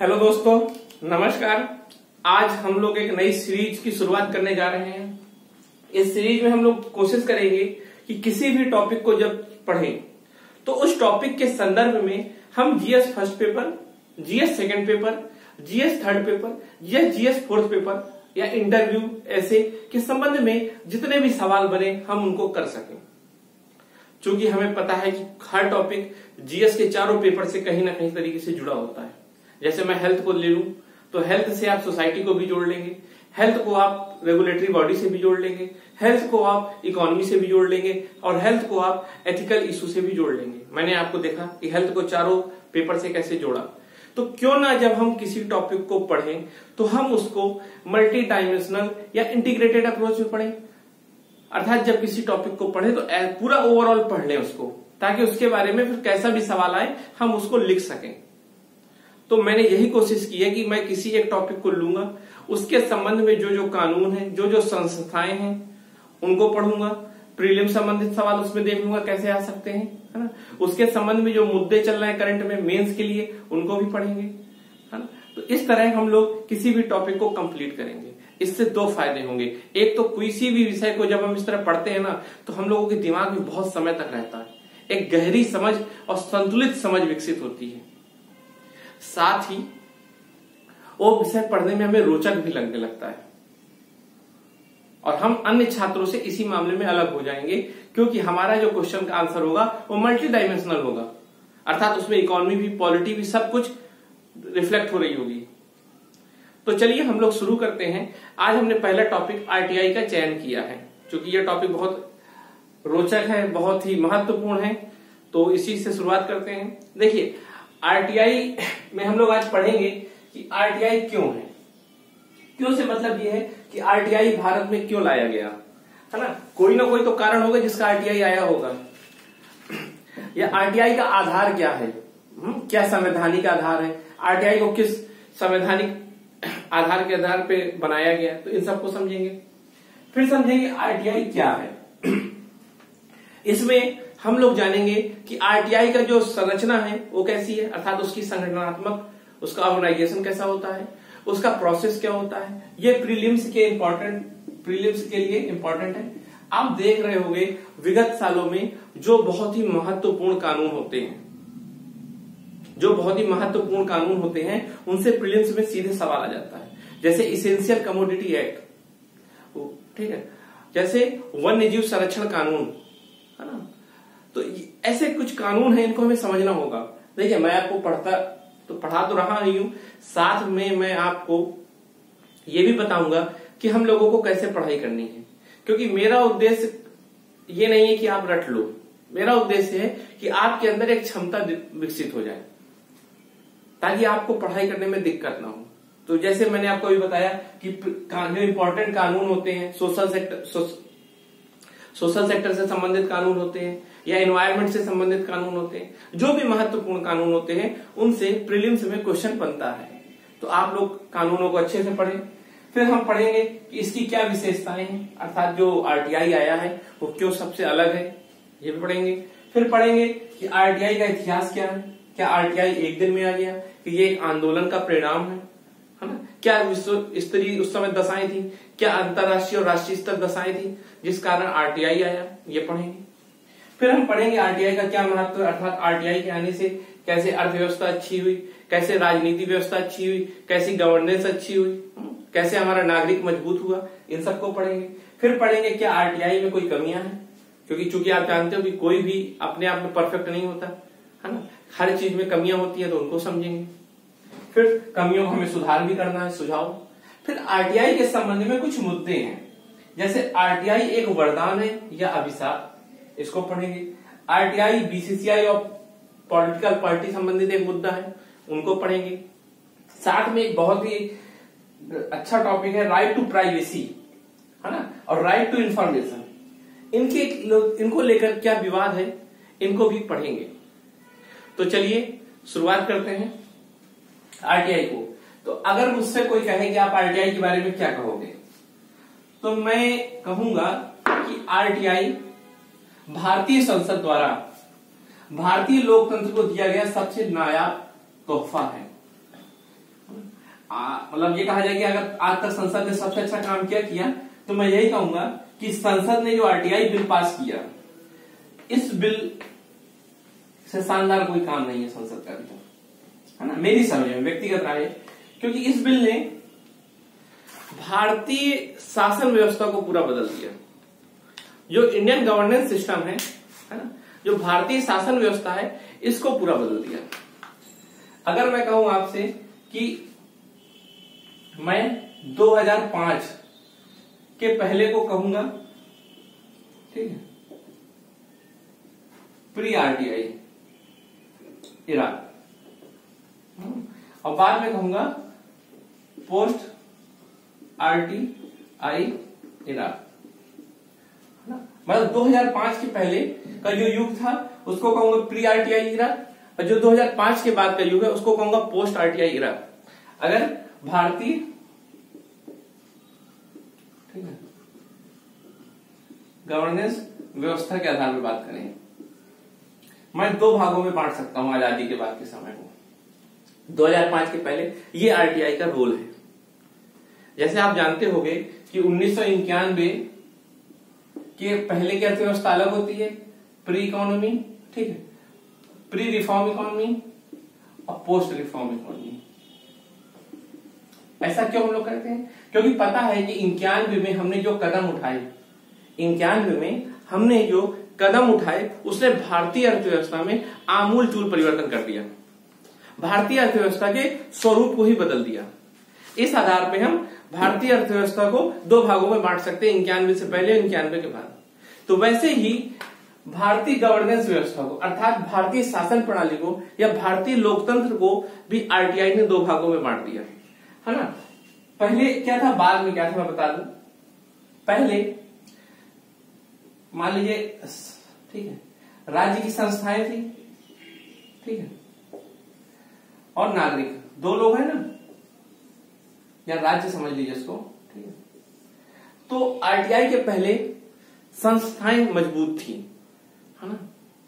Hello दोस्तों, नमस्कार। आज हम लोग एक नई सीरीज़ की शुरुआत करने जा रहे हैं। इस सीरीज़ में हम लोग कोशिश करेंगे कि किसी भी टॉपिक को जब पढ़ें तो उस टॉपिक के संदर्भ में हम GS first paper, GS second paper, GS third paper, या जीएस फोर्थ पेपर, या इंटरव्यू ऐसे के संबंध में जितने भी सवाल बने, हम उनको कर सकें। क्योंकि हमें पता है कि हर टॉपिक जीएस के चारों पेपर से कहीं ना कहीं तरीके से जुड़ा होता है। जैसे मैं हेल्थ को ले लू तो हेल्थ से आप सोसाइटी को भी जोड़ लेंगे। हेल्थ को आप रेगुलेटरी बॉडी से भी जोड़ लेंगे। हेल्थ को आप इकोनॉमी से भी जोड़ लेंगे और हेल्थ को आप एथिकल इशू से भी जोड़ लेंगे। मैंने आपको देखा कि हेल्थ को चारों पेपर से कैसे जोड़ा। तो क्यों ना जब हम किसी टॉपिक को पढ़ें तो हम उसको मल्टी डायमेंशनल या इंटीग्रेटेड अप्रोच में पढ़ें। अर्थात जब किसी टॉपिक को पढ़े तो पूरा ओवरऑल पढ़ लें उसको, ताकि उसके बारे में फिर कैसा भी सवाल आए, हम उसको लिख सकें। तो मैंने यही कोशिश की है कि मैं किसी एक टॉपिक को लूँगा। उसके संबंध में जो जो कानून है जो जो संस्थाएँ हैं, उनको पढ़ूँगा। प्रीलिम संबंधित सवाल उसमें देख लूँगा कैसे आ सकते हैं, है ना? उसके संबंध में जो मुद्दे चल रहे हैं करंट में मेंस के लिए, उनको भी पढ़ेंगे, है ना? तो इस तरह हम लोग किसी भी टॉपिक को कंप्लीट करेंगे। इससे दो फ़ायदे होंगे। एक तो किसी भी विषय को जब हम इस तरह पढ़ते हैं ना तो हम लोगों के दिमाग में बहुत समय तक रहता है। एक गहरी समझ और संतुलित समझ विकसित होती है। साथ ही वो विषय पढ़ने में हमें रोचक भी लगने लगता है। और हम अन्य छात्रों से इसी मामले में अलग हो जाएँगे, क्योंकि हमारा जो क्वेश्चन का आंसर होगा, वो मल्टी डायमेंशनल होगा। अर्थात उसमें इकोनॉमी भी पॉलिटी भी, सब कुछ रिफ्लेक्ट हो रही होगी। तो चलिए हम लोग शुरू करते हैं। आज हमने पहला टॉपिक आरटीआई का चयन किया है क्योंकि यह टॉपिक बहुत रोचक है, बहुत ही महत्वपूर्ण है। तो इसी से शुरुआत करते हैं। देखिए आरटीआई में हम लोग आज पढ़ेंगे कि आरटीआई क्यों है? क्यों से मतलब यह है कि आरटीआई भारत में क्यों लाया गया? है ना? कोई ना कोई तो कारण होगा जिसका आरटीआई आया होगा। या आरटीआई का आधार क्या है? हुँ? हम्म, क्या संवैधानिक आधार है? आरटीआई को किस संवैधानिक आधार के आधार पे बनाया गया? तो इन सबको समझेंगे। फिर समझेंगे आरटीआई क्या है? इसमें हम लोग जानेंगे कि आरटीआई का जो संरचना है, वो कैसी है, अर्थात उसकी संगठनात्मक, उसका ऑर्गेनाइजेशन कैसा होता है, उसका प्रोसेस क्या होता है। ये प्रीलिम्स के इंपॉर्टेंट प्रीलिम्स के लिए इंपॉर्टेंट है। आप देख रहे होंगे विगत सालों में जो बहुत ही महत्वपूर्ण कानून होते हैं। जो बहुत ही महत्वपूर्ण कानून होते हैं, उनसे प्रीलिम्स में सीधे सवाल आ जाता है। जैसे इसेंशियल कमोडिटी एक्ट ठीक है? जैसे वन्य जीव संरक्षण कानून तो ऐसे कुछ कानून है, इनको हमें समझना होगा। देखिए, मैं आपको पढ़ता तो पढ़ा तो रहा ही हूँ। साथ में मैं आपको ये भी बताऊँगा कि हम लोगों को कैसे पढ़ाई करनी है। क्योंकि मेरा उद्देश्य ये नहीं है कि आप रट लो। मेरा उद्देश्य है कि आपके अंदर एक क्षमता विकसित हो जाए। ताकि आपको पढ़ाई करने में दिक्कत ना हो। तो जैसे मैंने आपको अभी बताया कि जो इंपॉर्टेंट कानून होते हैं, सोशल सेक्टर सोशल सेक्टर से संबंधित कानून होते हैं या एनवायरमेंट से संबंधित कानून होते हैं, जो भी महत्वपूर्ण कानून होते हैं, उनसे प्रीलिम्स में क्वेश्चन बनता है। तो आप लोग कानूनों को अच्छे से पढ़ें। फिर हम पढ़ेंगे कि इसकी क्या विशेषताएँ हैं, अर्थात जो आरटीआई आया है, वो क्यों सबसे अलग है, ये भी पढ़ेंगे। फिर पढ़ेंगे कि आरटीआई का इतिहास क्या है, क्या आरटीआई एक दिन में आ गया, कि ये आंदोलन का परिणाम है है ना? क्या विश्व स्तरीय उस समय दशाएँ थी? क्या अंतरराष्ट्रीय और राष्ट्रीय स्तर दशाएँ थी, जिस कारण आरटीआई आया, ये पढ़ेंगे। फिर हम पढ़ेंगे आरटीआई का क्या महत्व अर्थात आरटीआई के आने से कैसे अर्थव्यवस्था अच्छी हुई, कैसे राजनीति व्यवस्था अच्छी हुई, कैसी गवर्नेंस अच्छी हुई, कैसे हमारा नागरिक मज़बूत हुआ, इन सबको पढ़ेंगे। फिर पढ़ेंगे क्या आरटीआई में कोई कमियाँ हैं? क्योंकि चूँकि आप जानते हो कि कोई भी अपने आप में परफेक्ट नहीं होता, है ना? हर चीज़ में कमियाँ होती है तो उनको समझेंगे। फिर कमियों को हमें सुधार भी करना है, सुझाव। फिर आरटीआई के संबंध में कुछ मुद्दे हैं। जैसे आरटीआई एक वरदान है या अभिशाप? इसको पढ़ेंगे। आरटीआई बीसीसीआई और पॉलिटिकल पार्टी संबंधित एक मुद्दा है, उनको पढ़ेंगे। साथ में एक बहुत ही अच्छा टॉपिक है राइट टू प्राइवेसी है ना? और राइट टू इंफॉर्मेशन इनके, इनको लेकर क्या विवाद है, इनको भी पढ़ेंगे। तो चलिए, शुरुआत करते हैं आरटीआई को। तो अगर मुझसे कोई कहे कि आप आरटीआई के बारे में क्या कहोगे तो मैं कहूँगा कि आरटीआई भारतीय संसद द्वारा भारतीय लोकतंत्र को दिया गया सबसे नायाब तोहफा है। मतलब ये कहा जाए कि अगर आज तक संसद ने सबसे अच्छा काम क्या किया तो मैं यही कहूँगा कि संसद ने जो आरटीआई बिल पास किया, इस बिल से शानदार कोई काम नहीं है संसद का भी है ना? मेरी समझ में, व्यक्तिगत राय क्योंकि इस बिल ने भारतीय शासन व्यवस्था को पूरा बदल दिया। जो इंडियन गवर्नेंस सिस्टम है है ना, जो भारतीय शासन व्यवस्था है, इसको पूरा बदल दिया। अगर मैं कहूँ आपसे कि मैं 2005 के पहले को कहूँगा, ठीक है प्री आरटीआई इराक और बाद में कहूँगा पोस्ट आरटीआई इराक मतलब 2005 के पहले का जो युग था, उसको कहूँगा प्री आरटीआई इराक और जो 2005 के बाद का युग है, उसको कहूँगा पोस्ट आरटीआई इराक अगर भारतीय गवर्नेंस व्यवस्था के आधार पर बात करें। मैं दो भागों में बांट सकता हूँ आज़ादी के बाद के समय को। 2005 के पहले ये आरटीआई का रोल है। जैसे आप जानते होंगे कि उन्नीस सौ इक्यानवे के पहले की अर्थव्यवस्था अलग होती है। प्री इकोनॉमी ठीक है। प्री रिफॉर्म इकोनॉमी और पोस्ट रिफॉर्म इकोनॉमी ऐसा क्यों हम लोग करते हैं? क्योंकि पता है कि इक्यानवे में हमने जो कदम उठाए, इक्यानवे में हमने जो कदम उठाए, उसने भारतीय अर्थव्यवस्था में आमूल चूल परिवर्तन कर दिया। भारतीय अर्थव्यवस्था के स्वरूप को ही बदल दिया। इस आधार पर हम भारतीय अर्थव्यवस्था को दो भागों में बांट सकते हैं, इक्यानवे से पहले इक्यानवे के बाद। तो वैसे ही भारतीय गवर्नेंस व्यवस्था को, अर्थात भारतीय शासन प्रणाली को या भारतीय लोकतंत्र को भी आरटीआई ने दो भागों में बांट दिया। है ना? पहले क्या था? बाद में क्या था? मैं बता दू। पहले, मान लीजिए, ठीक है, राज्य की संस्थाएँ थी, ठीक है, और नागरिक, दो लोग हैं ना? या राज्य समझ लीजिए इसको तो आरटीआई के पहले संस्थाएँ मज़बूत थी, है ना?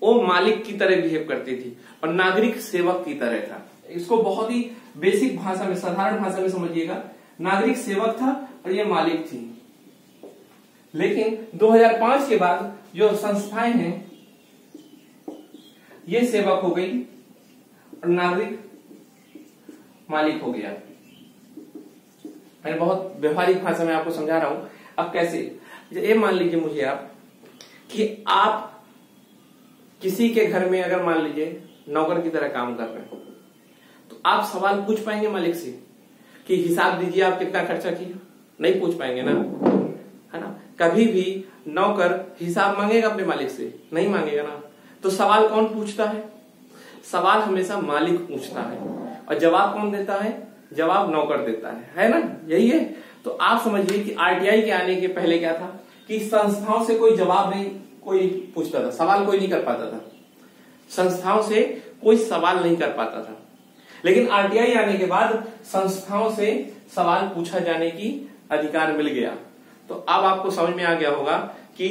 वो मालिक की तरह बिहेव करती थी और नागरिक सेवक की तरह था। इसको बहुत ही बेसिक भाषा में, साधारण भाषा में समझिएगा। नागरिक सेवक था और ये मालिक थी। लेकिन 2005 के बाद जो संस्थाएँ हैं, ये सेवक हो गई और नागरिक मालिक हो गया। मैं बहुत व्यवहारिक भाषा में आपको समझा रहा हूँ। अब कैसे? ये मान लीजिए मुझे आप कि आप किसी के घर में अगर मान लीजिए नौकर की तरह काम कर रहे हो तो आप सवाल पूछ पाएँगे मालिक से कि हिसाब दीजिए आप कितना खर्चा किया। नहीं पूछ पाएँगे ना? है ना? कभी भी नौकर हिसाब मांगेगा अपने मालिक से? नहीं मांगेगा ना? तो सवाल कौन पूछता है? सवाल हमेशा मालिक पूछता है। और जवाब कौन देता है? जवाब नौकर देता है। है ना? यही है। तो आप समझिए कि आरटीआई के आने के पहले क्या था? कि संस्थाओं से कोई जवाब नहीं, कोई पूछता था। सवाल कोई नहीं कर पाता था। संस्थाओं से कोई सवाल नहीं कर पाता था। लेकिन आरटीआई आने के बाद संस्थाओं से सवाल पूछा जाने की अधिकार मिल गया। तो अब आपको समझ में आ गया होगा कि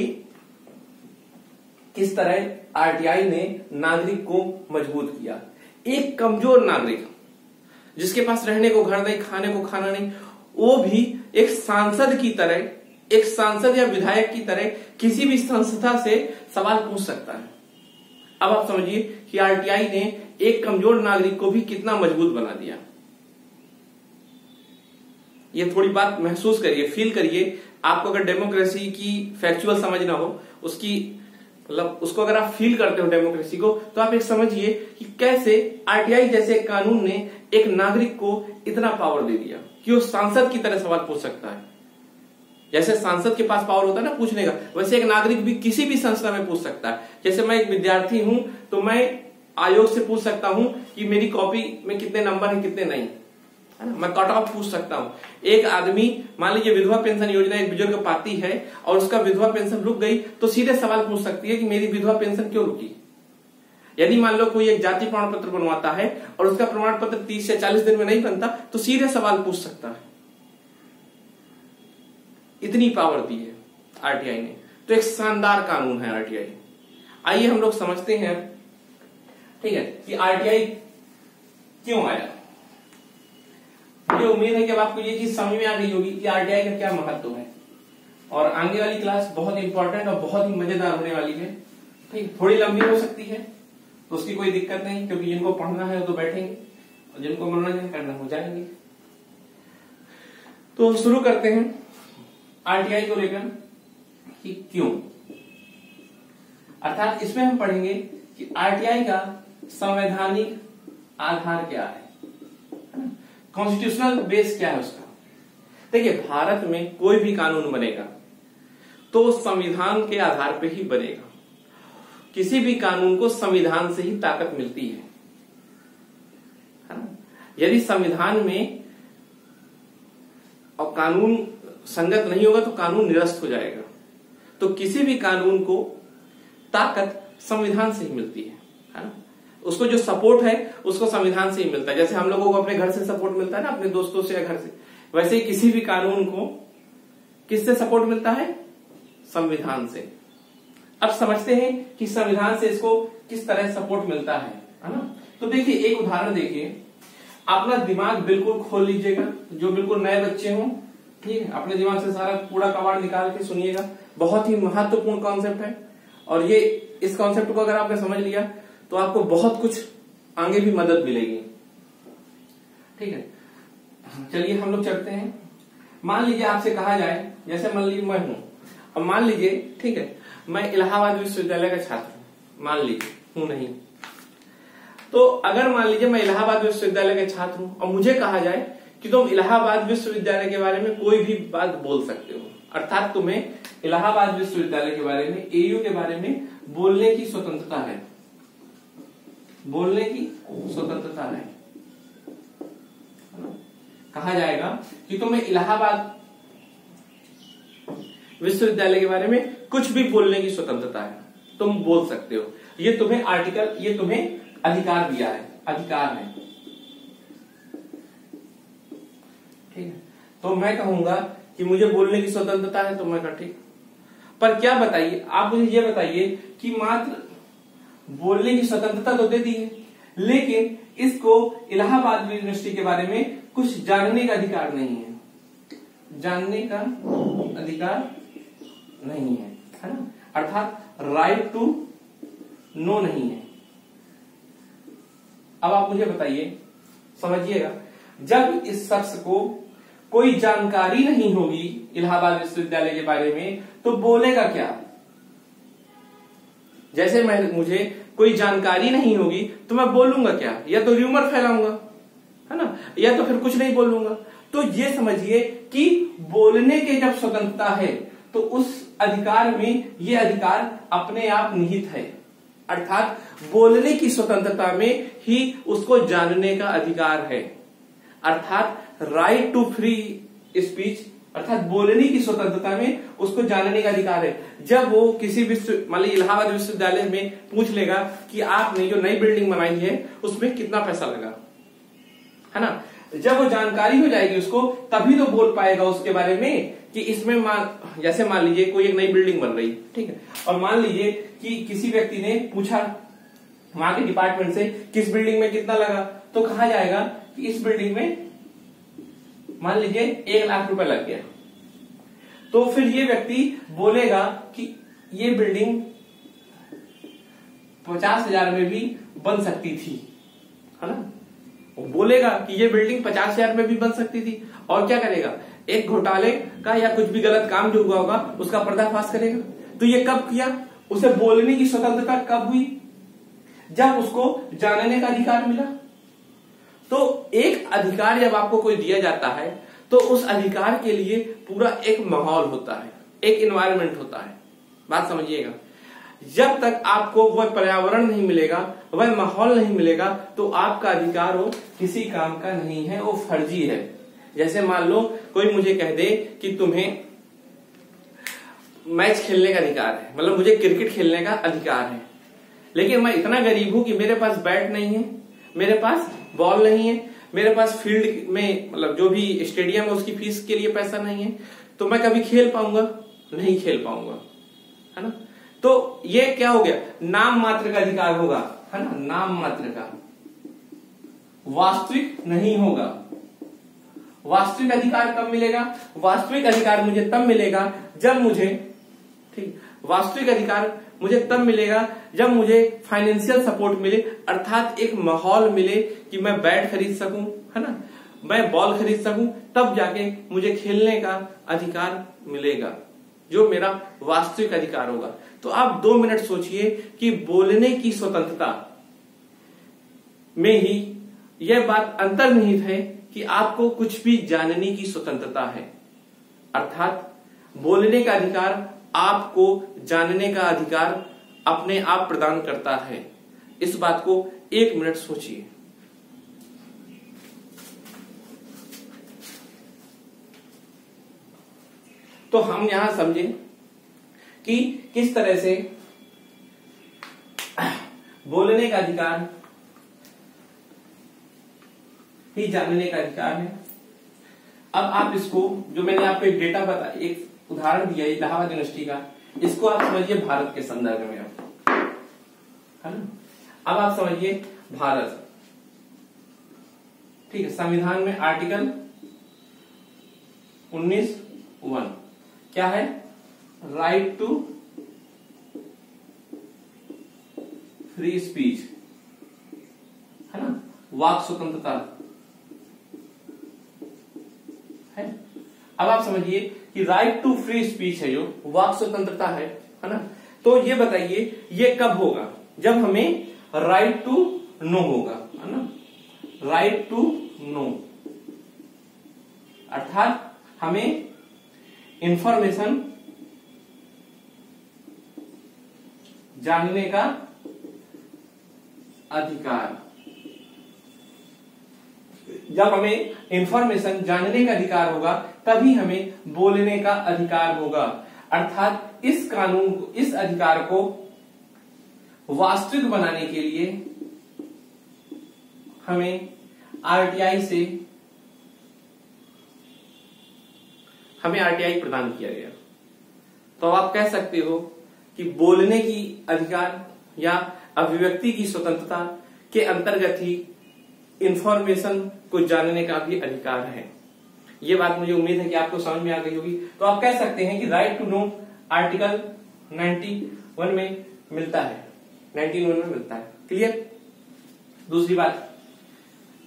किस तरह आरटीआई ने नागरिक को मज़बूत किया। एक कमज़ोर नागरिक। जिसके पास रहने को घर नहीं, खाने को खाना नहीं, वो भी एक सांसद की तरह, एक सांसद या विधायक की तरह किसी भी संस्था से सवाल पूछ सकता है। अब आप समझिए कि आरटीआई ने एक कमज़ोर नागरिक को भी कितना मज़बूत बना दिया। ये थोड़ी बात महसूस करिए फील करिए। आपको अगर डेमोक्रेसी की फैक्चुअल समझना हो, उसकी मतलब उसको अगर आप फील करते हो डेमोक्रेसी को तो आप एक समझिए कि कैसे आरटीआई जैसे कानून ने एक नागरिक को इतना पावर दे दिया कि वो सांसद की तरह सवाल पूछ सकता है। जैसे सांसद के पास पावर होता है ना पूछने का, वैसे एक नागरिक भी किसी भी संस्था में पूछ सकता है। जैसे मैं एक विद्यार्थी हूँ तो मैं आयोग से पूछ सकता हूँ कि मेरी कॉपी में कितने नंबर है, कितने नहीं। है ना? मैं कट ऑफ़ पूछ सकता हूँ। एक आदमी, मान लीजिए विधवा पेंशन योजना एक बुज़ुर्ग पाती है और उसका विधवा पेंशन रुक गई तो सीधे सवाल पूछ सकती है कि मेरी विधवा पेंशन क्यों रुकी? यदि मान लो कोई एक जाति प्रमाण पत्र बनवाता है और उसका प्रमाण पत्र तीस या चालीस दिन में नहीं बनता तो सीधे सवाल पूछ सकता है। इतनी पावर दी है आरटीआई ने। तो एक शानदार कानून है आरटीआई आइए हम लोग समझते हैं, ठीक है, कि आरटीआई क्यों आया? मुझे उम्मीद है कि अब आपको ये चीज़ समझ में आ गई होगी कि आरटीआई का क्या महत्व है। और आगे वाली क्लास बहुत इंपॉर्टेंट और बहुत ही मज़ेदार होने वाली है। ठीक, थोड़ी लंबी हो सकती है तो उसकी कोई दिक्कत नहीं, क्योंकि जिनको पढ़ना है तो बैठेंगे, और जिनको मनोरंजन करना हो जाएँगे। तो शुरू करते हैं आरटीआई को लेकर कि क्यों? अर्थात इसमें हम पढ़ेंगे कि आरटीआई का संवैधानिक आधार क्या है कॉन्स्टिट्यूशनल बेस क्या है उसका? देखिए, भारत में कोई भी कानून बनेगा तो संविधान के आधार पर ही बनेगा। किसी भी कानून को संविधान से ही ताकत मिलती है। यदि संविधान में और कानून संगत नहीं होगा तो कानून निरस्त हो जाएगा। तो किसी भी कानून को ताकत संविधान से ही मिलती है है ना? उसको जो सपोर्ट है, उसको संविधान से ही मिलता है। जैसे हम लोगों को अपने घर से सपोर्ट मिलता है ना, अपने दोस्तों से या घर से। वैसे ही किसी भी कानून को किससे सपोर्ट मिलता है? संविधान से। अब समझते हैं कि संविधान से इसको किस तरह सपोर्ट मिलता है है ना? तो देखिए, एक उदाहरण देखिए। अपना दिमाग बिल्कुल खोल लीजिएगा, जो बिल्कुल नए बच्चे हों, ठीक है? अपने दिमाग से सारा कूड़ा कबाड़ निकाल के सुनिएगा। बहुत ही महत्वपूर्ण कॉन्सेप्ट है। और ये, इस कॉन्सेप्ट को अगर आपने समझ लिया तो आपको बहुत कुछ आगे भी मदद मिलेगी। ठीक है? चलिए, हम लोग चलते हैं। मान लीजिए आपसे कहा जाए, जैसे मान लीजिए मैं हूँ। अब मान लीजिए, ठीक है मैं इलाहाबाद विश्वविद्यालय का छात्र मान लीजिए, हूँ नहीं। तो अगर मान लीजिए मैं इलाहाबाद विश्वविद्यालय के छात्र हूँ और मुझे कहा जाए कि तुम इलाहाबाद विश्वविद्यालय के बारे में कोई भी बात बोल सकते हो, अर्थात तुम्हें इलाहाबाद विश्वविद्यालय के बारे में एयू के बारे में बोलने की स्वतंत्रता है। बोलने की स्वतंत्रता है। कहा जाएगा कि तुम्हें इलाहाबाद विश्वविद्यालय के बारे में कुछ भी बोलने की स्वतंत्रता है। तुम बोल सकते हो। ये तुम्हें आर्टिकल ये तुम्हें अधिकार दिया है। अधिकार है। ठीक है? तो मैं कहूँगा कि मुझे बोलने की स्वतंत्रता है तो मैं कहा ठीक। पर क्या बताइए? आप मुझे ये बताइए कि मात्र बोलने की स्वतंत्रता तो दे दी है, लेकिन इसको इलाहाबाद यूनिवर्सिटी के बारे में कुछ जानने का अधिकार नहीं है। जानने का अधिकार नहीं है। है ना? अर्थात राइट टू नो नहीं है। अब आप मुझे बताइए, समझिएगा, जब इस शख्स को कोई जानकारी नहीं होगी इलाहाबाद विश्वविद्यालय के बारे में तो बोलेगा क्या? जैसे मैं, मुझे कोई जानकारी नहीं होगी तो मैं बोलूँगा क्या? या तो र्यूमर फैलाऊँगा, है ना? या तो फिर कुछ नहीं बोलूँगा। तो ये समझिए कि बोलने के जब स्वतंत्रता है तो उस अधिकार में ये अधिकार अपने आप निहित है। अर्थात बोलने की स्वतंत्रता में ही उसको जानने का अधिकार है। अर्थात राइट टू फ्री स्पीच अर्थात बोलने की स्वतंत्रता में उसको जानने का अधिकार है। जब वो किसी विश्व, मान इलाहाबाद विश्वविद्यालय में पूछ लेगा कि आपने जो नई बिल्डिंग बनाई है, उसमें कितना पैसा लगा? है ना? जब वो जानकारी हो जाएगी उसको, तभी तो बोल पाएगा उसके बारे में कि इसमें मान, जैसे मान लीजिए कोई एक नई बिल्डिंग बन रही, ठीक है? और मान लीजिए कि किसी व्यक्ति ने पूछा, वहाँ के डिपार्टमेंट से किस बिल्डिंग में कितना लगा तो कहा जाएगा कि इस बिल्डिंग में मान लीजिए एक लाख रुपए लग गया। तो फिर ये व्यक्ति बोलेगा कि ये बिल्डिंग पचास हज़ार में भी बन सकती थी, है ना? वो बोलेगा कि ये बिल्डिंग पचास हज़ार में भी बन सकती थी। और क्या करेगा? एक घोटाले का या कुछ भी गलत काम जो हुआ होगा, उसका पर्दाफाश करेगा। तो ये कब किया? उसे बोलने की स्वतंत्रता कब हुई? जब उसको जानने का अधिकार मिला। तो एक अधिकार जब आपको कोई दिया जाता है तो उस अधिकार के लिए पूरा एक माहौल होता है, एक इन्वायरमेंट होता है। बात समझिएगा। जब तक आपको वह पर्यावरण नहीं मिलेगा, वह माहौल नहीं मिलेगा तो आपका अधिकार वो किसी काम का नहीं है, वो फर्जी है। जैसे मान लो, कोई मुझे कह दे कि तुम्हें मैच खेलने का अधिकार है मतलब मुझे क्रिकेट खेलने का अधिकार है। लेकिन मैं इतना गरीब हूँ कि मेरे पास बैट नहीं है, मेरे पास बॉल नहीं है, मेरे पास फ़ील्ड में मतलब जो भी स्टेडियम है, उसकी फ़ीस के लिए पैसा नहीं है तो मैं कभी खेल पाऊँगा? नहीं खेल पाऊँगा। है ना? तो ये क्या हो गया? नाम मात्र का अधिकार होगा, है ना? नाम मात्र का। वास्तविक नहीं होगा। वास्तविक अधिकार कब मिलेगा? वास्तविक अधिकार मुझे तब मिलेगा जब मुझे, ठीक, वास्तविक अधिकार मुझे तब मिलेगा जब मुझे फाइनेंशियल सपोर्ट मिले, अर्थात एक माहौल मिले कि मैं बैट खरीद सकूँ, है ना? मैं बॉल खरीद सकूँ, तब जाके मुझे खेलने का अधिकार मिलेगा, जो मेरा वास्तविक अधिकार होगा। तो आप दो मिनट सोचिए कि बोलने की स्वतंत्रता में ही यह बात अंतर्निहित है कि आपको कुछ भी जानने की स्वतंत्रता है। अर्थात, बोलने का अधिकार आपको जानने का अधिकार अपने आप प्रदान करता है। इस बात को एक मिनट सोचिए। तो हम यहाँ समझे कि किस तरह से बोलने का अधिकार ही जानने का अधिकार है। अब आप इसको, जो मैंने आपको एक डेटा बता, एक उदाहरण दिया इलाहाबाद यूनिवर्सिटी का, इसको आप समझिए भारत के संदर्भ में है ना? अब आप समझिए भारत। ठीक है, संविधान में आर्टिकल 19 वन, क्या है? राइट टू फ्री स्पीच है ना? वाक स्वतंत्रता। है? अब आप समझिए कि राइट टू फ्री स्पीच है जो, वाक स्वतंत्रता है है ना? तो ये बताइए, ये कब होगा? जब हमें राइट टू नो होगा, है ना? राइट टू नो अर्थात हमें इंफॉर्मेशन जानने का अधिकार। जब हमें इंफॉर्मेशन जानने का अधिकार होगा, तभी हमें बोलने का अधिकार होगा। अर्थात इस कानून को, इस अधिकार को वास्तविक बनाने के लिए हमें आरटीआई से, हमें आरटीआई प्रदान किया गया। तो आप कह सकते हो कि बोलने की अधिकार या अभिव्यक्ति की स्वतंत्रता के अंतर्गत ही इंफॉर्मेशन को जानने का भी अधिकार है। ये बात मुझे उम्मीद है कि आपको समझ में आ गई होगी। तो आप कह सकते हैं कि राइट टू नो आर्टिकल 91 में मिलता है। 91 में मिलता है। क्लियर दूसरी बात।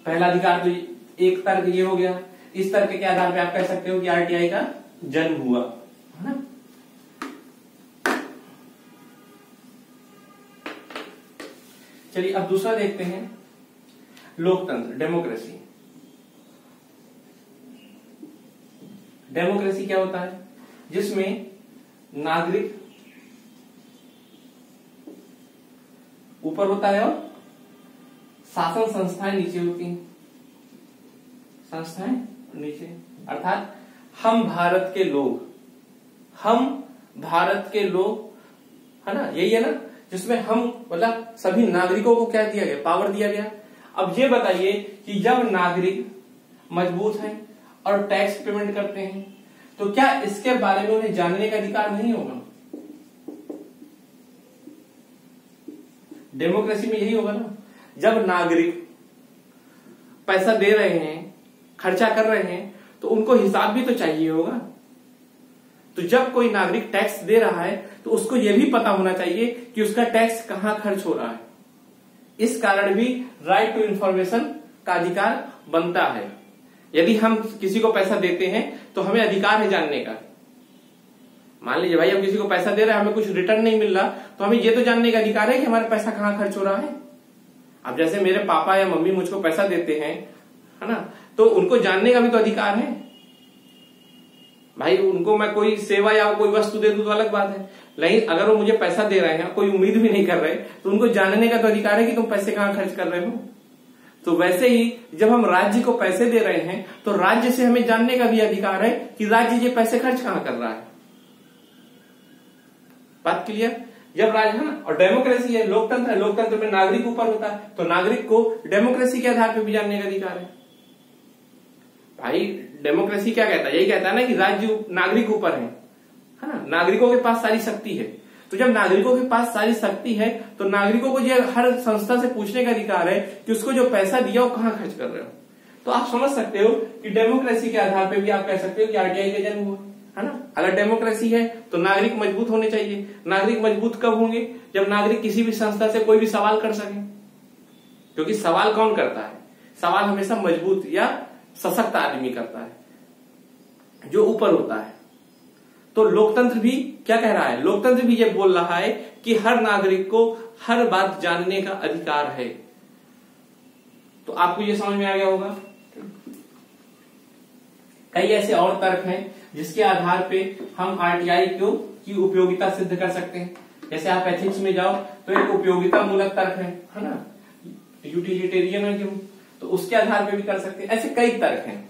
पहला अधिकार तो एक तर्क ये हो गया। इस तर्क के आधार पे आप कह सकते हो कि आरटीआई का जन्म हुआ, है ना? चलिए अब दूसरा देखते हैं। लोकतंत्र, डेमोक्रेसी। डेमोक्रेसी क्या होता है? जिसमें नागरिक ऊपर होता है और शासन संस्थाएँ नीचे होती हैं। संस्थाएँ नीचे। अर्थात हम भारत के लोग। हम भारत के लोग। है ना? यही है ना? जिसमें हम मतलब सभी नागरिकों को क्या दिया गया? पावर दिया गया। अब ये बताइए कि जब नागरिक मज़बूत है और टैक्स पेमेंट करते हैं तो क्या इसके बारे में उन्हें जानने का अधिकार नहीं होगा? डेमोक्रेसी में यही होगा ना। जब नागरिक पैसा दे रहे हैं, खर्चा कर रहे हैं तो उनको हिसाब भी तो चाहिए होगा। तो जब कोई नागरिक टैक्स दे रहा है तो उसको यह भी पता होना चाहिए कि उसका टैक्स कहाँ खर्च हो रहा है। इस कारण भी राइट टू इंफॉर्मेशन का अधिकार बनता है। यदि हम किसी को पैसा देते हैं तो हमें अधिकार है जानने का। मान लीजिए भाई, हम किसी को पैसा दे रहे हैं, हमें कुछ रिटर्न नहीं मिल रहा तो हमें ये तो जानने का अधिकार है कि हमारा पैसा कहाँ खर्च हो रहा है। अब जैसे मेरे पापा या मम्मी मुझको पैसा देते हैं, है ना? तो उनको जानने का भी तो अधिकार है। भाई, उनको मैं कोई सेवा या कोई वस्तु दे दू तो अलग बात है। लेकिन अगर वो मुझे पैसा दे रहे हैं, कोई उम्मीद भी नहीं कर रहे तो उनको जानने का तो अधिकार है कि तुम पैसे कहाँ खर्च कर रहे हो। तो वैसे ही, जब हम राज्य को पैसे दे रहे हैं तो राज्य से हमें जानने का भी अधिकार है कि राज्य ये पैसे खर्च कहाँ कर रहा है। बात क्लियर? जब राज्य, है ना? और डेमोक्रेसी है लोकतंत्र है, लोकतंत्र में नागरिक ऊपर होता है तो नागरिक को डेमोक्रेसी के आधार पर भी जानने का अधिकार है। भाई डेमोक्रेसी क्या कहता है? यही कहता है ना कि राज्य नागरिक ऊपर है। है ना? नागरिकों के पास सारी शक्ति है। तो जब नागरिकों के पास सारी शक्ति है तो नागरिकों को ये हर संस्था से पूछने का अधिकार है कि उसको जो पैसा दिया, वो कहाँ खर्च कर रहे हो। तो आप समझ सकते हो कि डेमोक्रेसी के आधार पर भी आप कह सकते हो कि आरटीआई का जन्म हुआ। है ना? अगर डेमोक्रेसी है तो नागरिक मज़बूत होने चाहिए। नागरिक मज़बूत कब होंगे? जब नागरिक किसी भी संस्था से कोई भी सवाल कर सके। क्योंकि सवाल कौन करता है? सवाल हमेशा मज़बूत या सशक्त आदमी करता है, जो ऊपर होता है। तो लोकतंत्र भी क्या कह रहा है? लोकतंत्र भी ये बोल रहा है कि हर नागरिक को हर बात जानने का अधिकार है। तो आपको ये समझ में आ गया होगा? कई ऐसे और तर्क हैं जिसके आधार पे हम आरटीआई को की उपयोगिता सिद्ध कर सकते हैं। जैसे आप एथिक्स में जाओ तो एक उपयोगिता मूलक तर्क है है ना? यूटिलिटेरियन है क्यों तो उसके आधार पे भी कर सकते हैं। ऐसे कई तर्क हैं।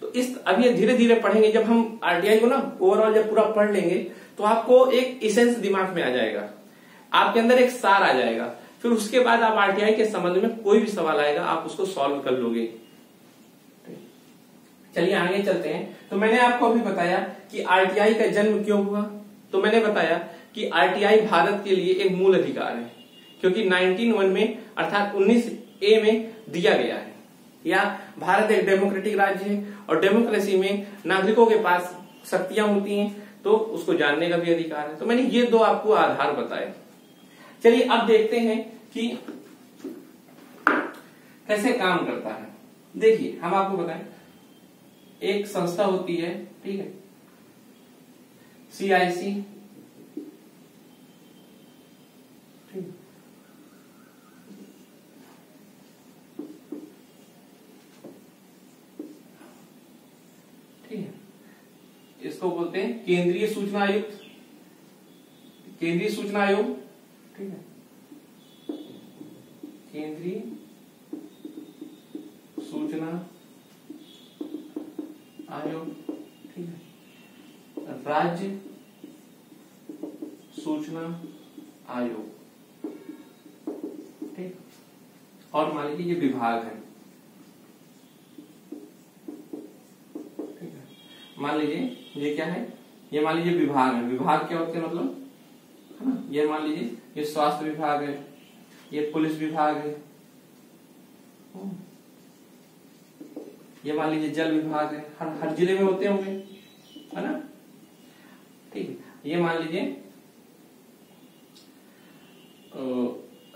तो इस, अब ये धीरे धीरे पढ़ेंगे। जब हम आरटीआई को ना ओवरऑल जब पूरा पढ़ लेंगे तो आपको एक इसेंस दिमाग में आ जाएगा। आपके अंदर एक सार आ जाएगा। फिर उसके बाद आप आरटीआई के संबंध में कोई भी सवाल आएगा, आप उसको सॉल्व कर लोगे। चलिए आगे चलते हैं। तो मैंने आपको अभी बताया कि आरटीआई का जन्म क्यों हुआ। तो मैंने बताया कि आरटीआई भारत के लिए एक मूल अधिकार है। क्योंकि 1901 में, अर्थात 19 ए में दिया गया है। या भारत एक डेमोक्रेटिक राज्य है और डेमोक्रेसी में नागरिकों के पास शक्तियाँ होती हैं तो उसको जानने का भी अधिकार है। तो मैंने ये दो आपको आधार बताए। चलिए अब देखते हैं कि कैसे काम करता है। देखिए, हम आपको बताएँ। एक संस्था होती है, ठीक है? सीआईसी ठीक है इसको बोलते हैं? केंद्रीय सूचना आयुक्त। केंद्रीय सूचना आयोग। ठीक है। केंद्रीय सूचना आयोग। ठीक है। राज्य सूचना आयोग। ठीक और मान लीजिए ये विभाग है ठीक है मान लीजिए, ये क्या है? ये मान लीजिए विभाग है। विभाग क्या होते हैं मतलब? है ना? ये मान लीजिए, ये स्वास्थ्य विभाग है, ये पुलिस विभाग है। ये मान लीजिए जल विभाग है। हर हर ज़िले में होते होंगे, है ना? ठीक है। ये मान लीजिए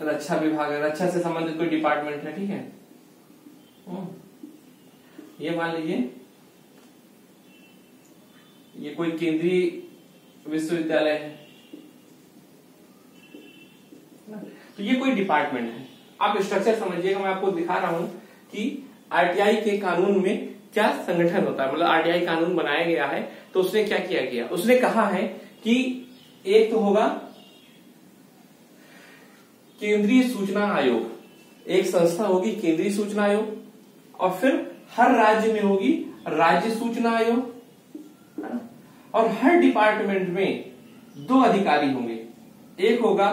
रक्षा विभाग है। रक्षा से संबंधित कोई डिपार्टमेंट है, ठीक है? ये मान लीजिए ये कोई केंद्रीय विश्वविद्यालय है? तो ये कोई डिपार्टमेंट है। आप स्ट्रक्चर समझिएगा, मैं आपको दिखा रहा हूँ कि आरटीआई के कानून में क्या संगठन होता है। मतलब आरटीआई कानून बनाया गया है तो उसने क्या किया गया? उसने कहा है कि एक तो होगा केंद्रीय सूचना आयोग। एक संस्था होगी केंद्रीय सूचना आयोग, और फिर हर राज्य में होगी राज्य सूचना आयोग। और हर डिपार्टमेंट में दो अधिकारी होंगे। एक होगा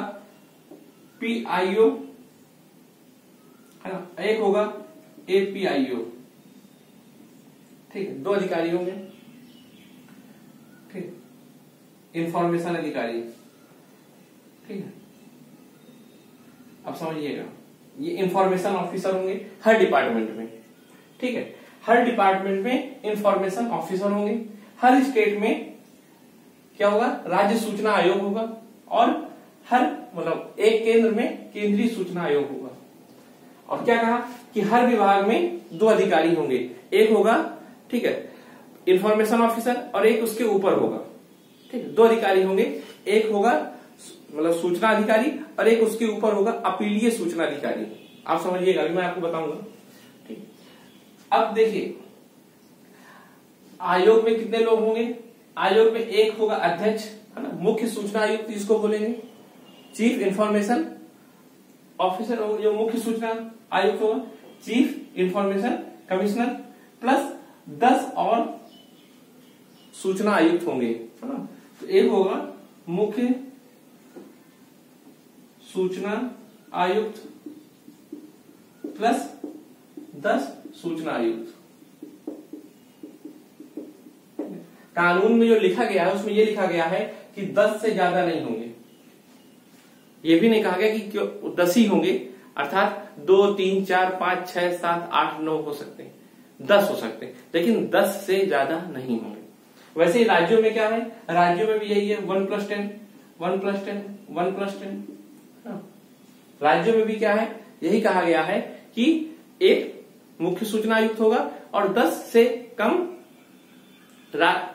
पीआईओ, है ना? एक होगा एपीआईओ। ठीक है, दो अधिकारी होंगे। ठीक इंफॉर्मेशन अधिकारी। ठीक है। अब समझिएगा, ये इंफॉर्मेशन ऑफिसर होंगे हर डिपार्टमेंट में। ठीक है, हर डिपार्टमेंट में इंफॉर्मेशन ऑफिसर होंगे, हर स्टेट में क्या होगा? राज्य सूचना आयोग होगा और हर मतलब एक केंद्र में केंद्रीय सूचना आयोग होगा। और क्या कहा? कि हर विभाग में दो अधिकारी होंगे। एक होगा, ठीक है इंफॉर्मेशन ऑफिसर और एक उसके ऊपर होगा। ठीक है, दो अधिकारी होंगे। एक होगा मतलब सूचना अधिकारी और एक उसके ऊपर होगा अपीलीय सूचना अधिकारी। आप समझिएगा, अभी मैं आपको बताऊँगा। ठीक। अब देखिए, आयोग में कितने लोग होंगे? आयोग में एक होगा अध्यक्ष, है ना? मुख्य सूचना आयुक्त जिसको बोलेंगे? चीफ इंफॉर्मेशन ऑफिसर जो मुख्य सूचना आयुक्त होगा। चीफ इंफॉर्मेशन कमिश्नर प्लस दस और सूचना आयुक्त होंगे, है ना? तो एक होगा मुख्य सूचना आयुक्त प्लस दस सूचना आयुक्त। कानून में जो लिखा गया है, उसमें ये लिखा गया है कि दस से ज़्यादा नहीं होंगे। ये भी नहीं कहा गया कि क्यों, दस ही होंगे, अर्थात दो, तीन, चार, पाँच, छह, सात, आठ, नौ हो सकते हैं। दस हो सकते हैं, लेकिन दस से ज़्यादा नहीं होंगे। वैसे ही राज्यों में क्या है? राज्यों में भी यही है, one plus ten, one plus ten, one plus ten. राज्यों में भी क्या है? यही कहा गया है कि एक मुख्य सूचना आयुक्त होगा और दस से कम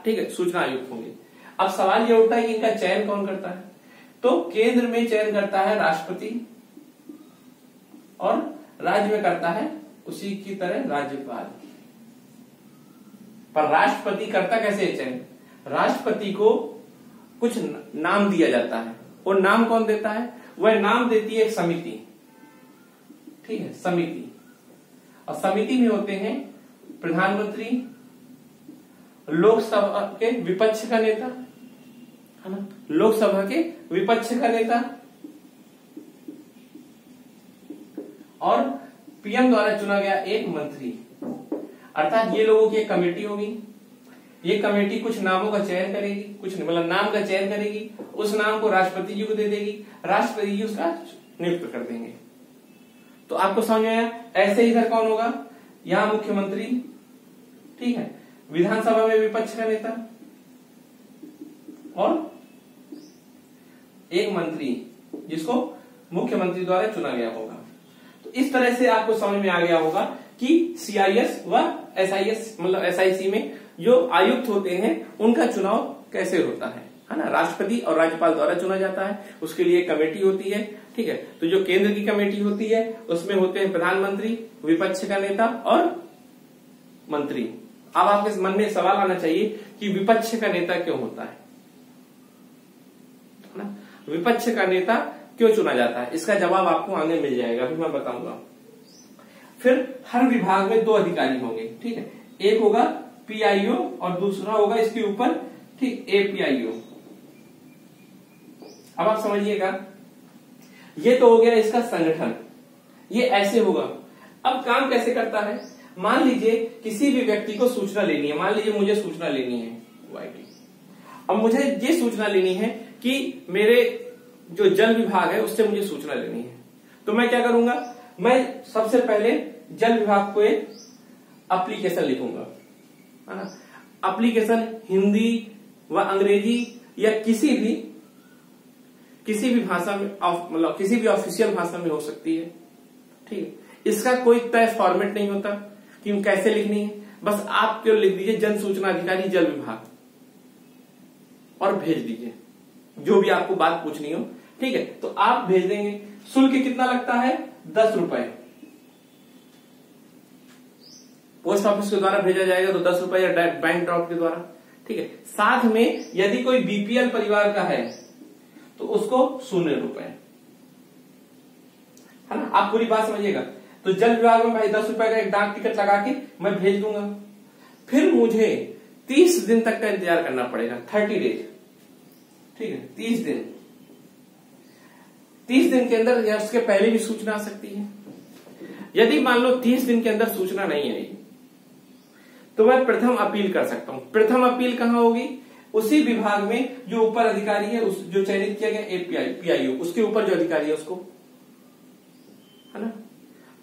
ठीक है, सूचना आयुक्त होंगे। अब सवाल यह उठता है कि इनका चयन कौन करता है? तो केंद्र में चयन करता है राष्ट्रपति और राज्य में करता है उसी की तरह राज्यपाल। पर राष्ट्रपति करता कैसे चयन? राष्ट्रपति को कुछ नाम दिया जाता है। और नाम कौन देता है? वह नाम देती है एक समिति। ठीक है, समिति। और समिति में होते हैं प्रधानमंत्री लोकसभा के विपक्ष का नेता, है ना? लोकसभा के विपक्ष का नेता और पीएम द्वारा चुना गया एक मंत्री। अर्थात ये लोगों की एक कमेटी होगी। ये कमेटी कुछ नामों का चयन करेगी, कुछ मतलब नाम का चयन करेगी, उस नाम को राष्ट्रपति जी को दे देगी, राष्ट्रपति जी उसका नियुक्त कर देंगे। तो आपको समझ में आया? ऐसे इधर कौन होगा? यहाँ मुख्यमंत्री, ठीक है? विधानसभा में विपक्ष का नेता? और? एक मंत्री जिसको मुख्यमंत्री द्वारा चुना गया होगा। तो इस तरह से आपको समझ में आ गया होगा कि सीआईएस व एसआईएस मतलब एसआईसी में जो आयुक्त होते हैं, उनका चुनाव कैसे होता है? है ना? राष्ट्रपति और राज्यपाल द्वारा चुना जाता है। उसके लिए कमेटी होती है, ठीक है? तो जो केंद्र की कमेटी होती है, उसमें होते हैं प्रधानमंत्री, विपक्ष का नेता और मंत्री। अब आपके मन में सवाल आना चाहिए कि विपक्ष का नेता क्यों होता है? ना? विपक्ष का नेता क्यों चुना जाता है? इसका जवाब आपको आगे मिल जाएगा, अभी मैं बताऊँगा। फिर हर विभाग में दो अधिकारी होंगे, ठीक है? एक होगा पीआईओ और दूसरा होगा इसके ऊपर, ठीक, एपीआईओ। अब आप समझिएगा, ये तो हो गया इसका संगठन। ये ऐसे होगा। अब काम कैसे करता है? मान लीजिए किसी भी व्यक्ति को सूचना लेनी है, मान लीजिए मुझे सूचना लेनी है वाईटी अब मुझे ये सूचना लेनी है कि मेरे जो जल विभाग है, उससे मुझे सूचना लेनी है। तो मैं क्या करूँगा? मैं सबसे पहले जल विभाग को एक एप्लीकेशन लिखूँगा। है ना? एप्लीकेशन हिंदी व अंग्रेज़ी या किसी भी किसी भी भाषा में मतलब किसी भी ऑफिशियल भाषा में हो सकती है। ठीक है? इसका कोई तय फॉर्मेट नहीं होता। कि कैसे लिखनी है? बस आप क्यों लिख दीजिए जन सूचना अधिकारी, जल विभाग। और भेज दीजिए। जो भी आपको बात पूछनी हो। ठीक है? तो आप भेज देंगे। शुल्क कितना लगता है? दस रुपए। पोस्ट ऑफ़िस के द्वारा भेजा जाएगा तो दस रुपए या बैंक ड्रॉप के द्वारा। ठीक है? साथ में यदि कोई बीपीएल परिवार का है तो उसको शून्य रुपए। है ना? आप पूरी बात समझिएगा? तो जल विभाग में भाई दस रुपए का एक डाक टिकट लगा के मैं भेज दूँगा। फिर मुझे तीस दिन तक का इंतज़ार करना पड़ेगा थर्टी डेज़ ठीक है, तीस दिन। तीस दिन के अंदर या उसके पहले भी सूचना आ सकती है। यदि मान लो तीस दिन के अंदर सूचना नहीं आई तो मैं प्रथम अपील कर सकता हूँ। प्रथम अपील कहाँ होगी? उसी विभाग में जो ऊपर अधिकारी है, उस जो चयनित किया गया एपीआई पीआईओ उसके ऊपर जो अधिकारी है उसको। है ना?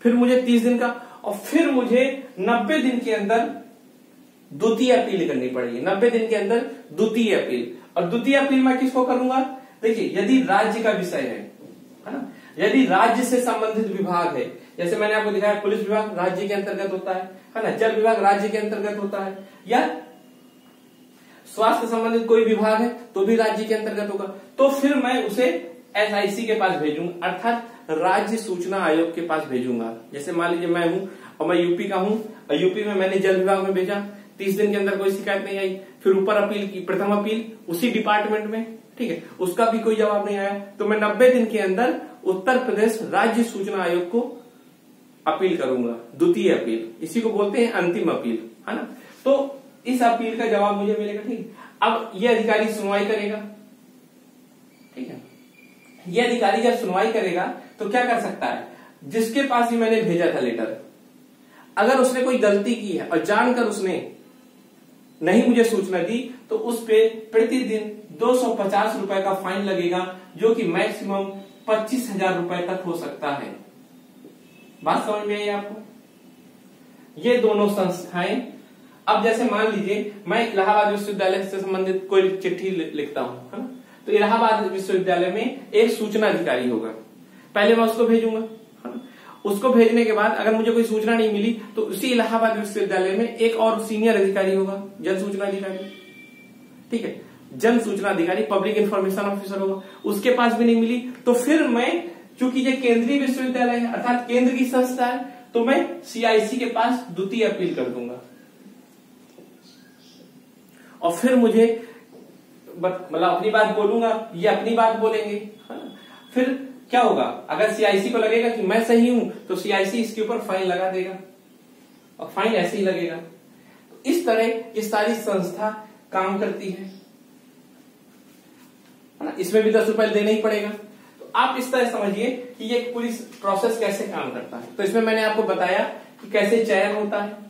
फिर मुझे तीस दिन का, और फिर मुझे नब्बे दिन के अंदर द्वितीय अपील करनी पड़ेगी। नब्बे दिन के अंदर द्वितीय अपील। और द्वितीय अपील मैं किसको करूँगा? देखिए, यदि राज्य का विषय है ना? यदि राज्य से संबंधित विभाग है, जैसे मैंने आपको दिखाया, पुलिस विभाग राज्य के अंतर्गत होता है है ना? जल विभाग राज्य के अंतर्गत होता है, या स्वास्थ्य संबंधित कोई विभाग है तो भी राज्य के अंतर्गत होगा। तो फिर मैं उसे एसआईसी के पास भेजूँगा अर्थात राज्य सूचना आयोग के पास भेजूँगा। जैसे मान लीजिए मैं हूँ और मैं यूपी का हूँ यूपी में मैंने जल विभाग में भेजा, तीस दिन के अंदर कोई शिकायत नहीं आई। फिर ऊपर अपील की, प्रथम अपील उसी डिपार्टमेंट में, ठीक है? उसका भी कोई जवाब नहीं आया। तो मैं नब्बे दिन के अंदर उत्तर प्रदेश राज्य सूचना आयोग को अपील करूँगा, द्वितीय अपील। इसी को बोलते हैं अंतिम अपील, है ना? तो इस अपील का जवाब मुझे मिलेगा, ठीक? अब ये अधिकारी सुनवाई करेगा, ठीक है? ये अधिकारी जब सुनवाई करेगा तो क्या कर सकता है? जिसके पास भी मैंने भेजा था लेटर, अगर उसने कोई गलती की है और जानकर उसने नहीं मुझे सूचना दी तो उस पे प्रतिदिन दो सौ पचास रुपए का फाइन लगेगा, जो कि मैक्सिमम पच्चीस हज़ार रुपए तक हो सकता है। बात समझ में आई आपको? ये दोनों संस्थाएँ, अब जैसे मान लीजिए, मैं इलाहाबाद विश्वविद्यालय से संबंधित कोई चिट्ठी लिखता हूँ, है ना? तो इलाहाबाद विश्वविद्यालय में एक सूचना अधिकारी होगा। पहले मैं उसको भेजूँगा उसको भेजने के बाद अगर मुझे कोई सूचना नहीं मिली तो उसी इलाहाबाद विश्वविद्यालय में एक और सीनियर अधिकारी होगा, जन सूचना अधिकारी। ठीक है? जन सूचना अधिकारी, पब्लिक इंफॉर्मेशन ऑफिसर होगा। उसके पास भी नहीं मिली तो फिर मैं, चूँकि ये केंद्रीय विश्वविद्यालय है, अर्थात केंद्र की संस्था है तो मैं सीआईसी के पास द्वितीय अपील कर दूँगा। और फिर मुझे मतलब अपनी बात बोलूँगा, ये अपनी बात बोलेंगे। फिर क्या होगा? अगर सीआईसी को लगेगा कि मैं सही हूँ तो सीआईसी इसके ऊपर फाइन लगा देगा। और फाइन ऐसे ही लगेगा। तो इस तरह ये सारी संस्था काम करती है। ना? इसमें भी दस रुपए देना ही पड़ेगा। तो आप इस तरह समझिए कि ये पुलिस प्रोसेस कैसे काम करता है। तो इसमें मैंने आपको बताया कि कैसे चयन होता है।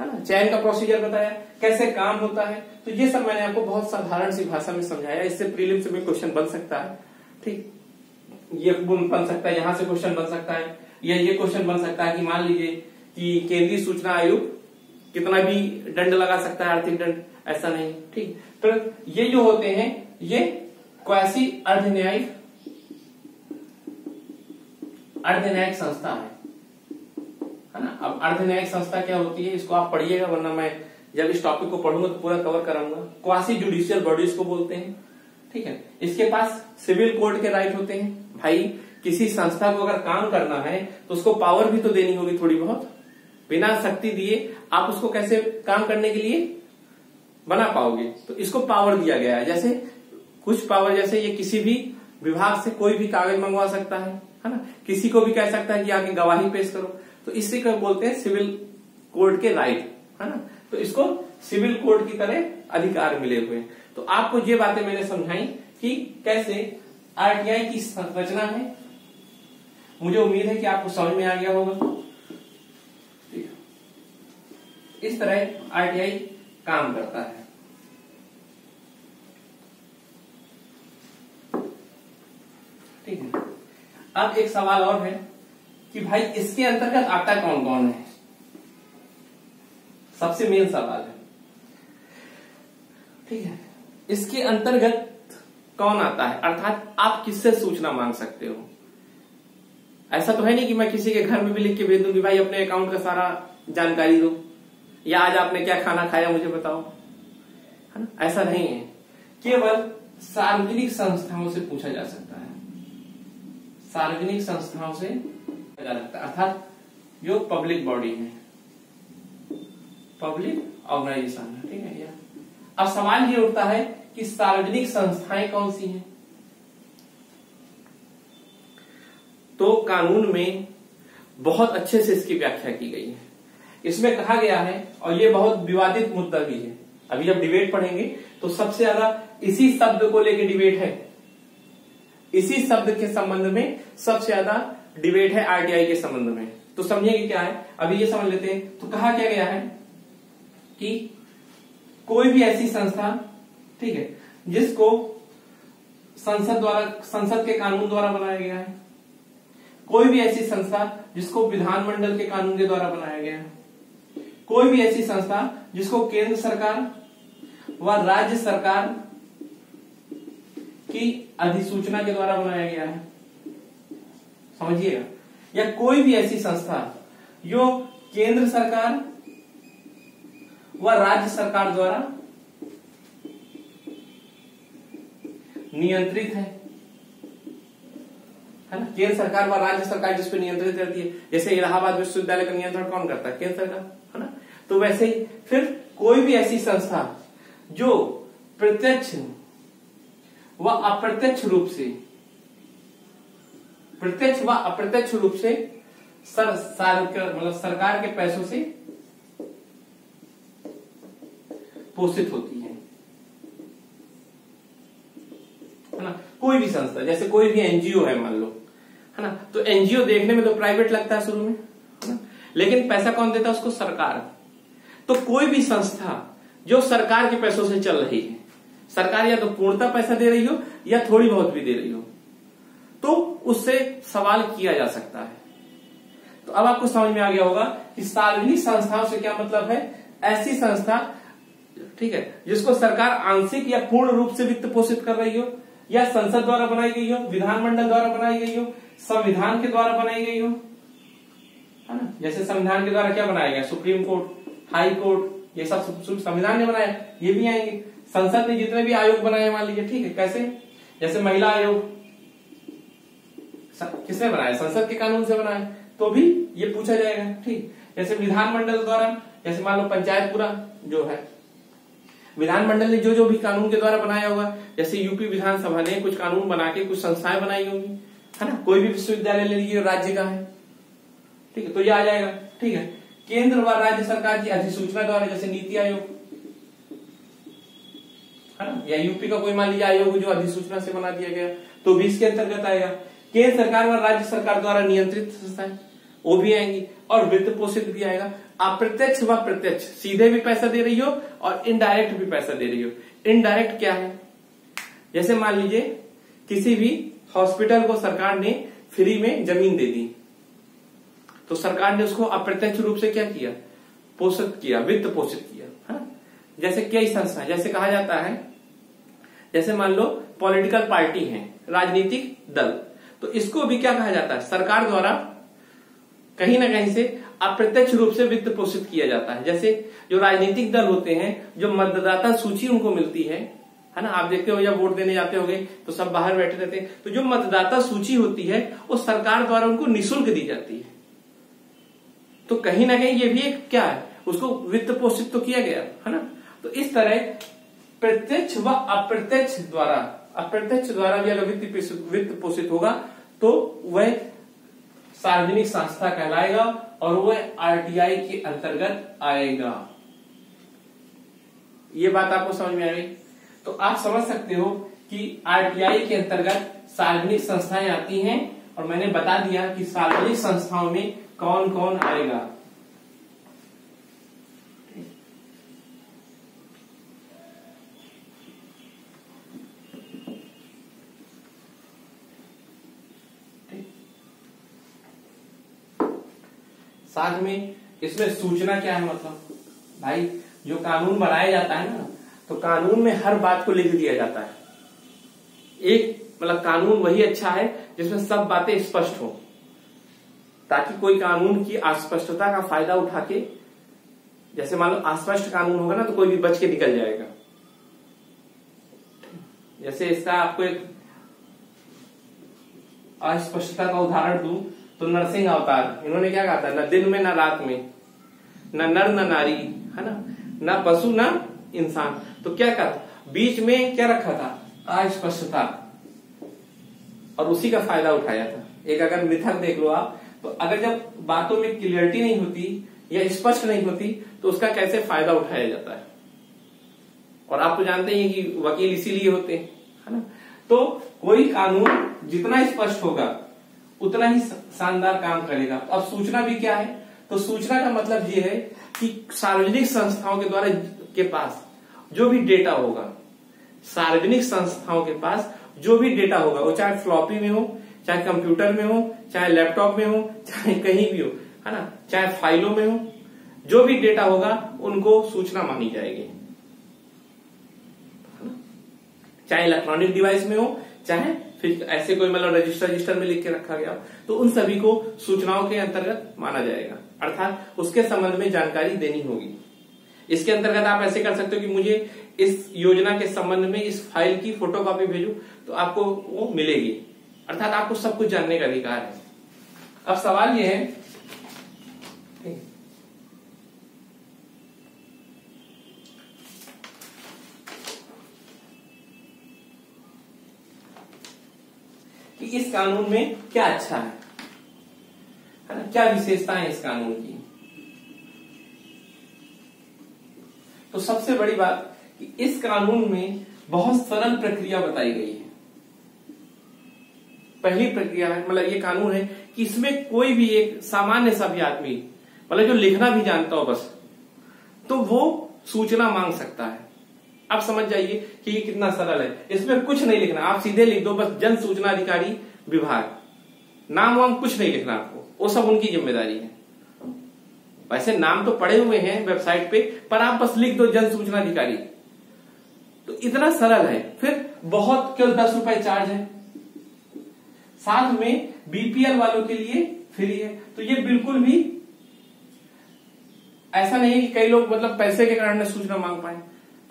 है ना? चयन का प्रोसीजर बताया, कैसे काम होता है? तो ये सब मैंने आपको बहुत साधारण सी भाषा में समझाया। इससे प्रीलिम्स में क्वेश्चन बन सकता है, ठीक? ये बन सकता है, यहाँ से क्वेश्चन बन सकता है, या ये क्वेश्चन बन सकता है कि मान लीजिए कि केंद्रीय सूचना आयोग कितना भी दंड लगा सकता है, आर्थिक दंड, ऐसा नहीं, ठीक? तो ये जो होते हैं, ये क्वैसी अर्ध न्यायिक अर्ध न्यायिक संस्था है। है ना? अब अर्ध न्यायिक संस्था क्या होती है? इसको आप पढ़िएगा, वरना मैं जब इस टॉपिक को पढ़ूँगा तो पूरा कवर कराऊँगा। क्वासी जुडिशियल बॉडीज को बोलते हैं। ठीक है? इसके पास सिविल कोर्ट के राइट होते हैं। भाई, किसी संस्था को अगर काम करना है तो उसको पावर भी तो देनी होगी थोड़ी बहुत। बिना शक्ति दिए आप उसको कैसे काम करने के लिए बना पाओगे? तो इसको पावर दिया गया है। जैसे कुछ पावर जैसे ये किसी भी विभाग से कोई भी कागज़ मंगवा सकता है है ना? किसी को भी कह सकता है कि आगे गवाही पेश करो। तो इसी को बोलते हैं सिविल कोर्ट के राइट, है ना? तो इसको सिविल कोर्ट की तरह अधिकार मिले हुए तो आपको ये बातें मैंने समझाई कि कैसे आरटीआई की संरचना है। मुझे उम्मीद है कि आपको समझ में आ गया होगा। इस तरह आरटीआई काम करता है। ठीक है। अब एक सवाल और है। कि भाई इसके अंतर्गत आता कौन कौन है? सबसे मेन सवाल है। ठीक है? इसके अंतर्गत कौन आता है? अर्थात आप किससे सूचना मांग सकते हो? ऐसा तो है नहीं कि मैं किसी के घर में भी लिख के भेज दूँगी भाई अपने अकाउंट का सारा जानकारी दो। या आज आपने क्या खाना खाया मुझे बताओ। है ना? ऐसा नहीं है। केवल सार्वजनिक संस्थाओं से पूछा जा सकता है। सार्वजनिक संस्थाओं से अर्थात जो पब्लिक बॉडी है। पब्लिक ऑर्गेनाइजेशन है, ठीक है अब सवाल ये उठता है कि सार्वजनिक संस्थाएँ कौन सी हैं? तो कानून में बहुत अच्छे से इसकी व्याख्या की गई है। इसमें कहा गया है, और ये बहुत विवादित मुद्दा भी है। अभी जब डिबेट पढ़ेंगे तो सबसे ज़्यादा इसी शब्द को लेकर डिबेट है। इसी शब्द के संबंध में सबसे ज़्यादा डिबेट है आरटीआई के संबंध में। तो समझिए क्या है? अभी ये समझ लेते हैं। तो कहा क्या गया है कि कोई भी ऐसी संस्था, ठीक है, जिसको संसद द्वारा, संसद के कानून द्वारा बनाया गया है। कोई भी ऐसी संस्था जिसको विधानमंडल के कानून के द्वारा बनाया गया है। कोई भी ऐसी संस्था जिसको केंद्र सरकार व राज्य सरकार की अधिसूचना के द्वारा बनाया गया है। समझिएगा या कोई भी ऐसी संस्था, जो केंद्र सरकार व राज्य सरकार द्वारा नियंत्रित है। है ना? केंद्र सरकार व राज्य सरकार जिस पर नियंत्रित करती है, जैसे इलाहाबाद विश्वविद्यालय का नियंत्रण कौन करता है? केंद्र सरकार, है ना? तो वैसे ही फिर कोई भी ऐसी संस्था, जो प्रत्यक्ष व अप्रत्यक्ष रूप से प्रत्यक्ष व अप्रत्यक्ष रूप से सर, सर मतलब सरकार के पैसों से पोषित होती है। है ना? कोई भी संस्था जैसे कोई भी एनजीओ है मान लो है ना? तो एनजीओ देखने में तो प्राइवेट लगता है शुरू में लेकिन पैसा कौन देता है? उसको सरकार। तो कोई भी संस्था जो सरकार के पैसों से चल रही है सरकार या तो पूर्णता पैसा दे रही हो या थोड़ी बहुत भी दे रही हो तो उससे सवाल किया जा सकता है। तो अब आपको समझ में आ गया होगा कि सार्वजनिक संस्थाओं से क्या मतलब है? ऐसी संस्था, ठीक है, जिसको सरकार आंशिक या पूर्ण रूप से वित्त पोषित कर रही हो, या संसद द्वारा बनाई गई हो, विधानमंडल द्वारा बनाई गई हो, संविधान के द्वारा बनाई गई हो, है ना? जैसे संविधान के द्वारा क्या बनाया गया? सुप्रीम कोर्ट, हाई कोर्ट, ये सब संविधान ने बनाया, ये भी आएँगे। संसद ने जितने भी आयोग बनाए मान लीजिए, ठीक है, कैसे? जैसे महिला आयोग किसने बनाया? संसद के कानून से बनाया। तो भी ये पूछा जाएगा। ठीक। जैसे विधानमंडल द्वारा, जैसे मान लो पंचायत पूरा जो है। विधानमंडल ने जो जो भी कानून के द्वारा बनाया होगा जैसे यूपी विधानसभा ने कुछ कानून बना के, कुछ संस्थाएँ बनाई होंगी। है ना? कोई भी विश्वविद्यालय ले लीजिए, राज्य का है। ठीक है तो ये आ जाएगा। ठीक है। केंद्र व राज्य सरकार की अधिसूचना द्वारा, जैसे नीति आयोग। है ना? या यूपी का कोई मान लीजिए आयोग जो अधिसूचना से बना दिया गया तो भी इसके अंतर्गत आएगा। केंद्र सरकार व राज्य सरकार द्वारा नियंत्रित संस्थाएँ, वो भी आएँगी और वित्त पोषित भी आएगा। अप्रत्यक्ष व प्रत्यक्ष सीधे भी पैसा दे रही हो और इनडायरेक्ट भी पैसा दे रही हो। इनडायरेक्ट क्या है? जैसे मान लीजिए, किसी भी हॉस्पिटल को सरकार ने फ्री में ज़मीन दे दी। तो सरकार ने उसको अप्रत्यक्ष रूप से क्या किया? पोषित किया, वित्त पोषित किया, है जैसे कई संस्था, जैसे कहा जाता है, जैसे मान लो पॉलिटिकल पार्टी है, राजनीतिक दल। तो इसको भी क्या कहा जाता है? सरकार द्वारा कहीं ना कहीं से अप्रत्यक्ष रूप से वित्त पोषित किया जाता है। जैसे जो राजनीतिक दल होते हैं, जो मतदाता सूची उनको मिलती है है ना? आप देखते हो या वोट देने जाते होगे तो सब बाहर बैठे रहते हैं। तो जो मतदाता सूची होती है, वो सरकार द्वारा उनको निशुल्क दी जाती है। तो कहीं ना कहीं ये भी एक क्या है? उसको वित्त पोषित तो किया गया, है ना? तो इस तरह प्रत्यक्ष व अप्रत्यक्ष द्वारा अप्रत्यक्ष द्वारा भी अगर वित्त वित्त पोषित होगा तो वह सार्वजनिक संस्था कहलाएगा और वह आरटीआई के अंतर्गत आएगा। ये बात आपको समझ में आ गई? तो आप समझ सकते हो कि आरटीआई के अंतर्गत सार्वजनिक संस्थाएँ आती हैं और मैंने बता दिया कि सार्वजनिक संस्थाओं में कौन कौन आएगा। साथ में इसमें सूचना क्या है मतलब? भाई, जो कानून बनाया जाता है ना तो कानून में हर बात को लिख दिया जाता है। एक मतलब कानून वही अच्छा है जिसमें सब बातें स्पष्ट हो, ताकि कोई कानून की अस्पष्टता का फ़ायदा उठा के, जैसे मान लो अस्पष्ट कानून होगा ना तो कोई भी बच के निकल जाएगा। जैसे इसका आपको एक अस्पष्टता का उदाहरण दू तो नरसिंह अवतार, इन्होंने क्या कहा था? न दिन में, न रात में। न नर, न नारी, है ना? न पशु, न इंसान। तो क्या कहा था? बीच में क्या रखा था? अस्पष्टता। और उसी का फ़ायदा उठाया था। एक अगर मिथक देख लो आप तो अगर जब बातों में क्लियरिटी नहीं होती या स्पष्ट नहीं होती तो उसका कैसे फ़ायदा उठाया जाता है? और आप तो जानते हैं कि वकील इसीलिए होते हैं, है ना? तो कोई कानून जितना स्पष्ट होगा उतना ही शानदार काम करेगा। अब सूचना भी क्या है? तो सूचना का मतलब ये है कि सार्वजनिक संस्थाओं के द्वारा के पास जो भी डेटा होगा, सार्वजनिक संस्थाओं के पास जो भी डेटा होगा, वो चाहे फ्लॉपी में हो, चाहे कंप्यूटर में हो, चाहे लैपटॉप में हो, चाहे कहीं भी हो, है ना? चाहे फाइलों में हो, जो भी डेटा होगा, उनको सूचना मानी जाएगी। चाहे इलेक्ट्रॉनिक डिवाइस में हो, चाहे फिर ऐसे कोई मतलब रजिस्टर रजिस्टर में लिख के रखा गया तो उन सभी को सूचनाओं के अंतर्गत माना जाएगा। अर्थात उसके संबंध में जानकारी देनी होगी। इसके अंतर्गत आप ऐसे कर सकते हो कि मुझे इस योजना के संबंध में इस फ़ाइल की फोटोकॉपी भेजो तो आपको वो मिलेगी। अर्थात आपको सब कुछ जानने का अधिकार है। अब सवाल यह है कि इस कानून में क्या अच्छा है? है ना? क्या इस कानून की? तो सबसे बड़ी बात कि इस कानून में बहुत सरल प्रक्रिया बताई गई है। पहली प्रक्रिया है मतलब ये कानून है कि इसमें कोई भी एक सामान्य सा भी आदमी मतलब जो लिखना भी जानता हो बस तो वो सूचना मांग सकता है। आप समझ जाइए कि ये कितना सरल है। इसमें कुछ नहीं लिखना। आप सीधे लिख दो, बस जन सूचना अधिकारी विभाग। नाम वाम कुछ नहीं लिखना आपको। वो सब उनकी ज़िम्मेदारी है। वैसे नाम तो पड़े हुए हैं वेबसाइट पे, पर आप बस लिख दो जन सूचना अधिकारी। तो इतना सरल है। फिर बहुत केवल दस रुपए चार्ज है? साथ में बीपीएल वालों के लिए फ्री है। तो ये बिल्कुल भी ऐसा नहीं कि कई लोग मतलब पैसे के कारण सूचना मांग पाए।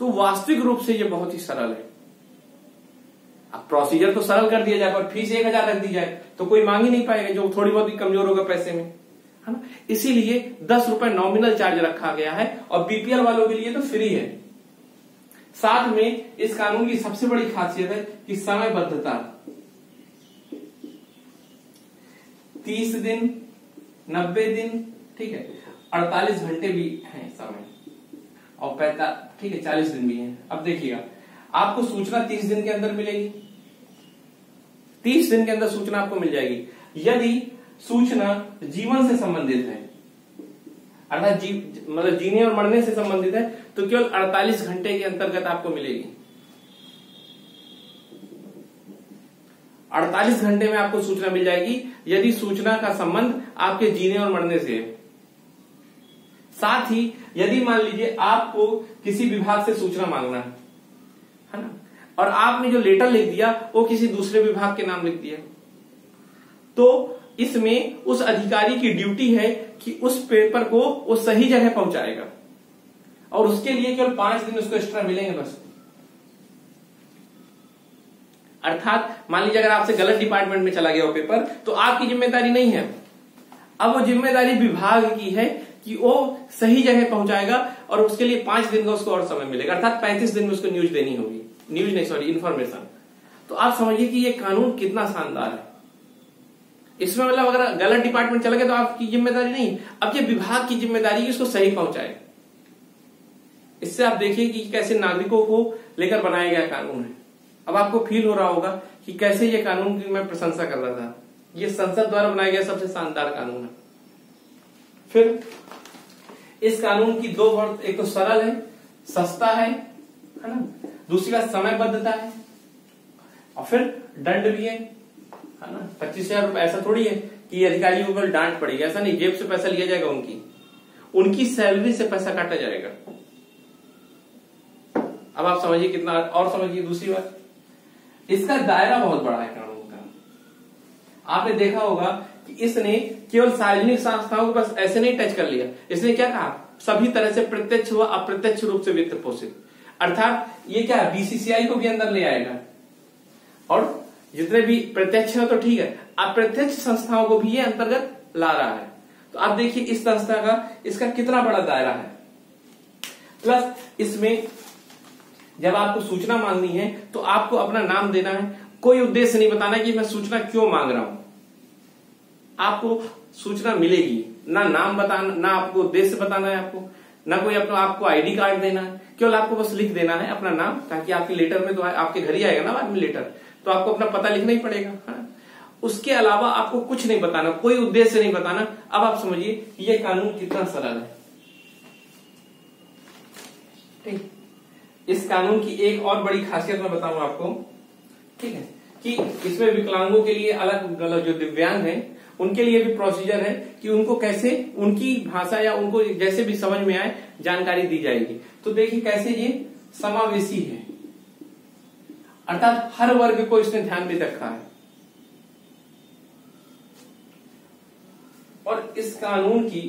तो वास्तविक रूप से ये बहुत ही सरल है। अब प्रोसीजर तो सरल कर दिया जाए, पर फ़ीस एक हज़ार रख दी जाए तो कोई मांग ही नहीं पाएगा, जो थोड़ी बहुत ही कमज़ोर होगा पैसे में। है ना? इसीलिए दस रुपए नॉमिनल चार्ज रखा गया है, और बीपीएल वालों के लिए तो फ्री है। साथ में इस कानून की सबसे बड़ी खासियत है कि समयबद्धता। तीस दिन, नब्बे दिन, ठीक है, अड़तालीस घंटे भी है समय, और पैता ठीक है, चालीस दिन भी है। अब देखिएगा, आपको सूचना तीस दिन के अंदर मिलेगी। तीस दिन के अंदर सूचना आपको मिल जाएगी। यदि सूचना जीवन से संबंधित है, अर्थात जी मतलब जीने और मरने से संबंधित है तो केवल 48 घंटे के अंतर्गत आपको मिलेगी। 48 घंटे में आपको सूचना मिल जाएगी। यदि सूचना का संबंध आपके जीने और मरने से है, साथ ही यदि मान लीजिए आपको किसी विभाग से सूचना मांगना है है ना? और आपने जो लेटर लिख दिया, वो किसी दूसरे विभाग के नाम लिख दिया। तो इसमें उस अधिकारी की ड्यूटी है कि उस पेपर को वो सही जगह पहुंचाएगा। और उसके लिए केवल पाँच दिन उसको एक्स्ट्रा मिलेंगे बस। अर्थात, मान लीजिए अगर आपसे गलत डिपार्टमेंट में चला गया वो पेपर तो आपकी ज़िम्मेदारी नहीं है। अब वो ज़िम्मेदारी विभाग की है कि वो सही जगह पहुंचाएगा और उसके लिए पाँच दिन का उसको और समय मिलेगा। अर्थात पैंतीस दिन में उसको न्यूज़ देनी होगी। न्यूज़ नहीं सॉरी इन्फॉर्मेशन तो आप समझिए कि ये कानून कितना शानदार है। इसमें मतलब अगर गलत डिपार्टमेंट चला गया तो आपकी ज़िम्मेदारी नहीं, अब ये विभाग की ज़िम्मेदारी उसको सही पहुँचाए। इससे आप देखिए कि कैसे नागरिकों को लेकर बनाया गया कानून है। अब आपको फील हो रहा होगा कि कैसे ये कानून की मैं प्रशंसा कर रहा था। ये संसद द्वारा बनाया गया सबसे शानदार कानून है। फिर इस कानून की दो वर्त, एक तो सरल है, सस्ता है है ना? दूसरी बात, समयबद्धता है। और फिर दंड भी है है ना? पच्चीस हज़ार रुपए, ऐसा थोड़ी है कि अधिकारियों को डांट पड़ेगी। ऐसा नहीं, जेब से पैसा लिया जाएगा उनकी। उनकी सैलरी से पैसा काटा जाएगा। अब आप समझिए कितना, और समझिए दूसरी बात। इसका दायरा बहुत बड़ा है कानून का। आपने देखा होगा कि इसने केवल सार्वजनिक संस्थाओं को बस ऐसे नहीं टच कर लिया। इसने क्या कहा? सभी तरह से प्रत्यक्ष व अप्रत्यक्ष रूप से वित्त पोषित। अर्थात ये क्या बीसीसीआई को भी अंदर ले आएगा? और जितने भी प्रत्यक्ष है तो ठीक है। अप्रत्यक्ष संस्थाओं को भी ये अंतर्गत ला रहा है। तो आप देखिए इस संस्था का इसका कितना बड़ा दायरा है। प्लस इसमें जब आपको सूचना मांगनी है तो आपको अपना नाम देना है। कोई उद्देश्य नहीं बताना कि मैं सूचना क्यों मांग रहा हूँ। आपको सूचना मिलेगी। ना नाम बताना, ना आपको उद्देश्य बताना है आपको, ना कोई अपना, आपको आईडी कार्ड देना है। केवल आपको बस लिख देना है अपना नाम, ताकि आपके लेटर में तो आपके घर ही आएगा ना बाद में लेटर तो आपको अपना पता लिखना ही पड़ेगा, है। उसके अलावा आपको कुछ नहीं बताना, कोई उद्देश्य नहीं बताना। अब आप समझिए यह कानून कितना सरल है। ठीक। इस कानून की एक और बड़ी खासियत मैं बताऊँ आपको, ठीक है, कि इसमें विकलांगों के लिए अलग मतलब जो दिव्यांग हैं उनके लिए भी प्रोसीजर है कि उनको कैसे उनकी भाषा या उनको जैसे भी समझ में आए, जानकारी दी जाएगी। तो देखिए कैसे ये समावेशी है। अर्थात हर वर्ग को इसने ध्यान में रखा है। और इस कानून की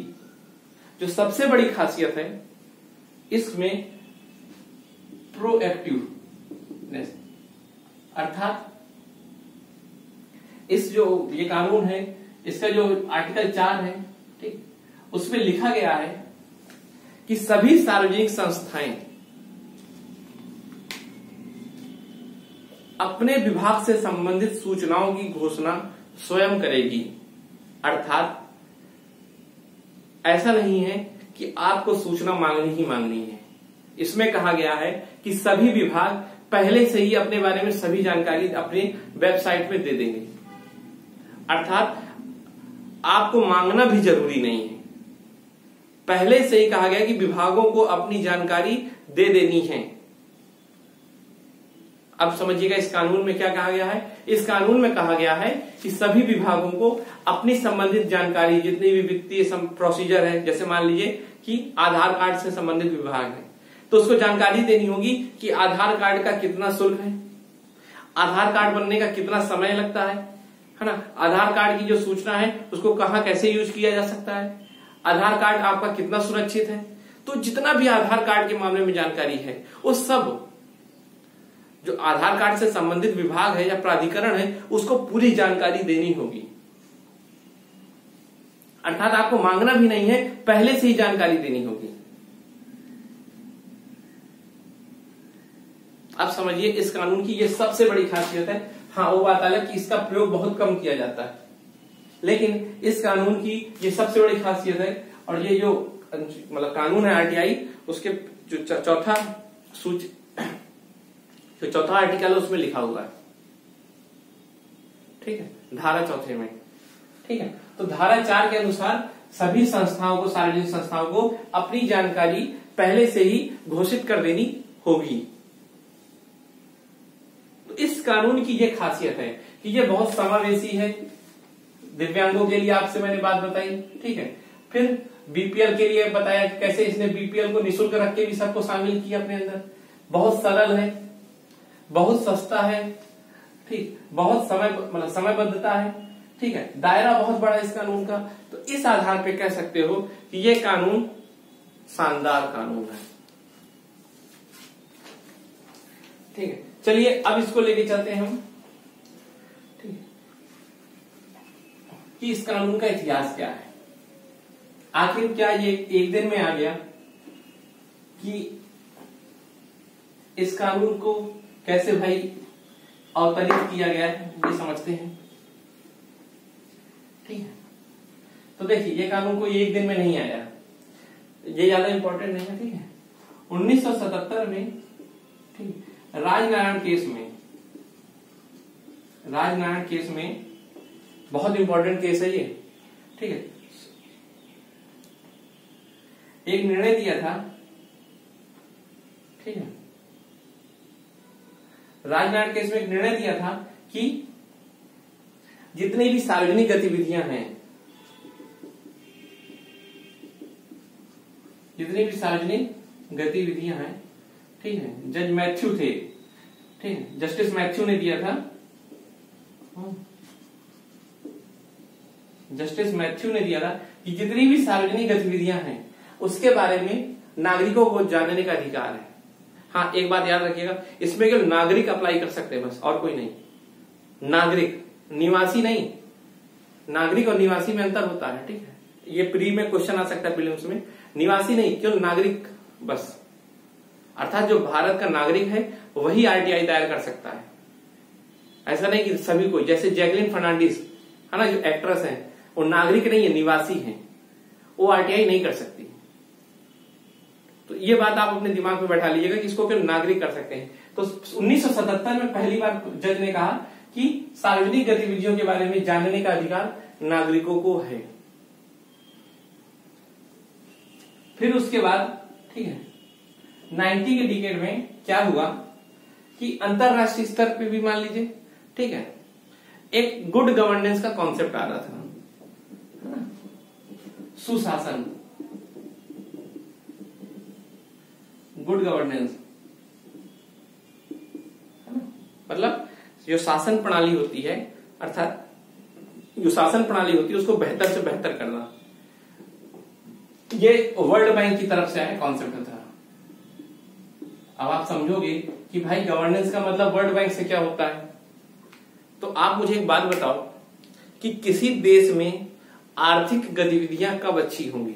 जो सबसे बड़ी खासियत है, इसमें प्रोएक्टिव अर्थात इस जो ये कानून है इसका जो आर्टिकल चार है, ठीक? उसमें लिखा गया है कि सभी सार्वजनिक संस्थाएँ अपने विभाग से संबंधित सूचनाओं की घोषणा स्वयं करेगी। अर्थात, ऐसा नहीं है कि आपको सूचना मांगनी ही मांगनी है। इसमें कहा गया है कि सभी विभाग पहले से ही अपने बारे में सभी जानकारी अपनी वेबसाइट में दे देंगे। अर्थात आपको मांगना भी ज़रूरी नहीं है। पहले से ही कहा गया कि विभागों को अपनी जानकारी दे देनी है। अब समझिएगा, इस कानून में क्या कहा गया है? इस कानून में कहा गया है कि सभी विभागों को अपनी संबंधित जानकारी, जितनी भी वित्तीय प्रोसीजर है, जैसे मान लीजिए कि आधार कार्ड से संबंधित विभाग है तो उसको जानकारी देनी होगी कि आधार कार्ड का कितना शुल्क है। आधार कार्ड बनने का कितना समय लगता है? है ना? आधार कार्ड की जो सूचना है, उसको कहा कैसे यूज़ किया जा सकता है? आधार कार्ड आपका कितना सुरक्षित है? तो जितना भी आधार कार्ड के मामले में जानकारी है, वो सब जो आधार कार्ड से संबंधित विभाग है या प्राधिकरण है, उसको पूरी जानकारी देनी होगी। अर्थात आपको मांगना भी नहीं है, पहले से ही जानकारी देनी होगी। अब समझिए, इस कानून की ये सबसे बड़ी खासियत है हाँ वो बात अलग कि इसका प्रयोग बहुत कम किया जाता है। लेकिन इस कानून की ये सबसे बड़ी खासियत है और ये जो मतलब कानून है आरटीआई उसके जो चौथा सूच, जो चौथा आर्टिकल है, उसमें लिखा हुआ है। ठीक है? धारा चौथे में। ठीक है? तो धारा चार के अनुसार सभी संस्थाओं को, सार्वजनिक संस्थाओं को अपनी जानकारी पहले से ही घोषित कर देनी होगी। इस कानून की यह खासियत है कि यह बहुत समावेशी है। दिव्यांगों के लिए आपसे मैंने बात बताई, ठीक है। फिर बीपीएल के लिए बताया कि कैसे इसने बीपीएल को निशुल्क रख के भी सबको शामिल किया अपने अंदर। बहुत सरल है, बहुत सस्ता है, ठीक। बहुत समय मतलब समयबद्धता है, ठीक है। दायरा बहुत बड़ा इस कानून का। तो इस आधार पे कह सकते हो कि ये कानून शानदार कानून है। ठीक है। चलिए, अब इसको लेके चलते हैं हम। कि इस कानून का इतिहास क्या है? आखिर क्या ये एक दिन में आ गया कि इस कानून को कैसे भाई अवतरित किया गया है, ये समझते हैं। ठीक है। तो देखिए, ये कानून कोई एक दिन में नहीं आया। ये ज़्यादा इंपॉर्टेंट नहीं है, ठीक है। 1977 में, ठीक राजनारायण केस में, राजनारायण केस में बहुत इंपॉर्टेंट केस है ये, ठीक है? एक निर्णय दिया था, ठीक है? राजनारायण केस में एक निर्णय दिया था कि जितनी भी सार्वजनिक गतिविधियाँ हैं, जितनी भी सार्वजनिक गतिविधियाँ हैं ठीक है, जज मैथ्यू थे। ठीक है, जस्टिस मैथ्यू ने दिया था। जस्टिस मैथ्यू ने दिया था कि जितनी भी सार्वजनिक गतिविधियाँ हैं, उसके बारे में नागरिकों को जानने का अधिकार है। हाँ एक बात याद रखिएगा, इसमें केवल नागरिक अप्लाई कर सकते हैं बस, और कोई नहीं। नागरिक, निवासी नहीं। नागरिक और निवासी में अंतर होता है, ठीक है। ये प्री में क्वेश्चन आ सकता है प्रीलिम्स में। निवासी नहीं, केवल नागरिक, बस। अर्थात जो भारत का नागरिक है, वही आरटीआई दायर कर सकता है। ऐसा नहीं कि सभी को, जैसे जैकलिन फर्नांडिस है ना, जो एक्ट्रेस है, वो नागरिक नहीं है, निवासी है। वो आरटीआई नहीं कर सकती। तो ये बात आप अपने दिमाग में बैठा लीजिएगा कि इसको फिर नागरिक कर सकते हैं। तो 1977 में पहली बार जज ने कहा कि सार्वजनिक गतिविधियों के बारे में जानने का अधिकार नागरिकों को है। फिर उसके बाद, ठीक है 90 के डिकेड में क्या हुआ कि अंतरराष्ट्रीय स्तर पे भी मान लीजिए, ठीक है, एक गुड गवर्नेंस का कॉन्सेप्ट आ रहा था। सुशासन। गुड गवर्नेंस मतलब जो शासन प्रणाली होती है, अर्थात जो शासन प्रणाली होती है, उसको बेहतर से बेहतर करना। ये वर्ल्ड बैंक की तरफ़ से आया कॉन्सेप्ट था। अब आप समझोगे कि भाई गवर्नेंस का मतलब वर्ल्ड बैंक से क्या होता है? तो आप मुझे एक बात बताओ कि किसी देश में आर्थिक गतिविधियाँ कब अच्छी होंगी?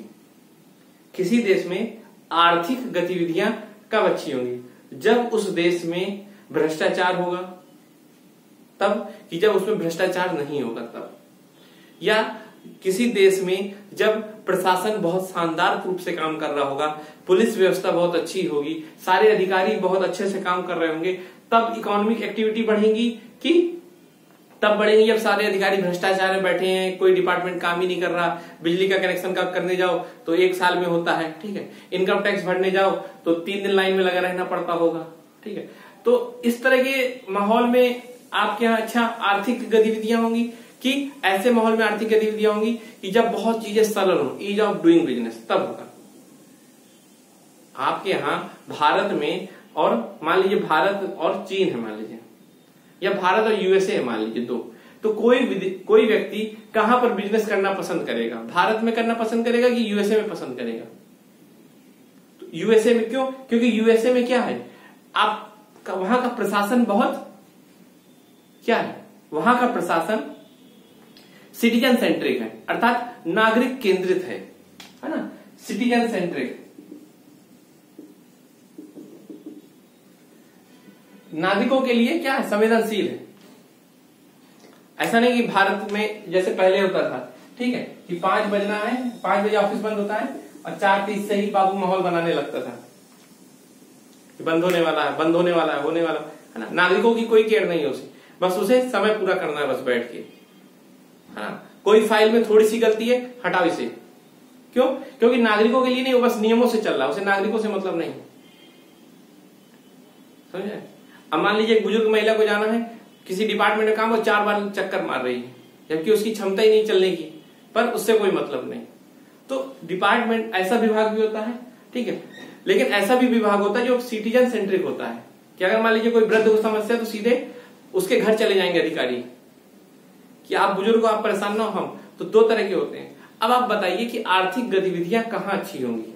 किसी देश में आर्थिक गतिविधियाँ कब अच्छी होंगी? जब उस देश में भ्रष्टाचार होगा, तब, कि जब उसमें भ्रष्टाचार नहीं होगा तब। या किसी देश में जब प्रशासन बहुत शानदार रूप से काम कर रहा होगा, पुलिस व्यवस्था बहुत अच्छी होगी, सारे अधिकारी बहुत अच्छे से काम कर रहे होंगे, तब इकोनॉमिक एक्टिविटी बढ़ेगी कि तब बढ़ेंगे जब सारे अधिकारी भ्रष्टाचार में बैठे हैं, कोई डिपार्टमेंट काम ही नहीं कर रहा, बिजली का कनेक्शन कब करने जाओ तो एक साल में होता है, ठीक है? इनकम टैक्स भरने जाओ तो तीन दिन लाइन में लगा रहना पड़ता होगा, ठीक है? तो इस तरह के माहौल में आपके यहाँ अच्छा आर्थिक गतिविधियाँ होंगी कि ऐसे माहौल में आर्थिक गतिविधियाँ होंगी कि जब बहुत चीज़ें सरल हो ईज ऑफ़ डूइंग बिज़नेस तब होगा। आपके यहाँ भारत में और मान लीजिए भारत और चीन है, मान लीजिए, या भारत और यूएसए है, मान लीजिए दो तो कोई कोई व्यक्ति कहाँ पर बिज़नेस करना पसंद करेगा? भारत में करना पसंद करेगा कि यूएसए में पसंद करेगा? तो यूएसए में क्यों? क्योंकि यूएसए में क्या है? आप, वहाँ का प्रशासन बहुत, क्या है? वहाँ का प्रशासन सिटीजन सेंट्रिक है, अर्थात नागरिक केंद्रित है है ना? Citizen centric. नागरिकों के लिए क्या है? संवेदनशील है। ऐसा नहीं कि भारत में जैसे पहले होता था, ठीक है, कि पाँच बजना है, पाँच बजे ऑफ़िस बंद होता है, और चार तीस से ही बाबू माहौल बनाने लगता था। कि बंद होने वाला है, बंद होने वाला है, होने वाला है ना? नागरिकों की कोई केयर नहीं है उसे। बस उसे समय पूरा करना है, बस बैठ के। है। कोई फ़ाइल में थोड़ी सी गलती है, हटाओ इसे। क्यों? क्योंकि नागरिकों के लिए नहीं, वो बस नियमों से चल रहा है। उसे नागरिकों से मतलब नहीं। समझे? अब मान लीजिए बुज़ुर्ग महिला को जाना है, किसी डिपार्टमेंट में काम, वो चार बार चक्कर मार रही है, जबकि उसकी क्षमता ही नहीं चलने की, पर उससे कोई मतलब नहीं। तो डिपार्टमेंट ऐसा विभाग भी होता है, ठीक है? लेकिन ऐसा भी विभाग होता है जो सिटीजन सेंट्रिक होता है। कि अगर मान लीजिए कोई वृद्ध को समस्या तो सीधे उसके घर चले जाएँगे अधिकारी। कि आप बुज़ुर्ग आप परेशान ना हो, हम। तो दो तरह के होते हैं। अब आप बताइए कि आर्थिक गतिविधियाँ कहाँ अच्छी होंगी?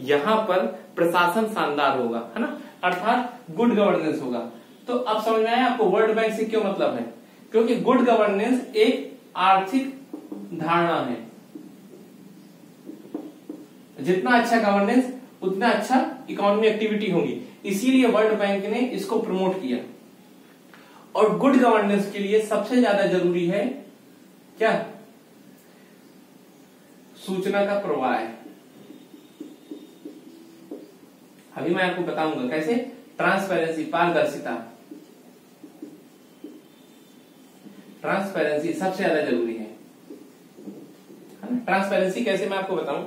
यहाँ पर प्रशासन शानदार होगा, है ना? अर्थात गुड गवर्नेंस होगा। तो अब समझ में आया आपको वर्ल्ड बैंक से क्यों मतलब है? क्योंकि गुड गवर्नेंस एक आर्थिक धारणा है। जितना अच्छा गवर्नेंस उतना अच्छा इकोनॉमी एक्टिविटी होगी। इसीलिए वर्ल्ड बैंक ने इसको प्रमोट किया। और गुड गवर्नेंस के लिए सबसे ज़्यादा ज़रूरी है क्या? सूचना का प्रवाह अभी मैं आपको बताऊँगा कैसे? ट्रांसपेरेंसी पारदर्शिता। ट्रांसपेरेंसी सबसे ज़्यादा ज़रूरी है। ट्रांसपेरेंसी कैसे मैं आपको बताऊँ?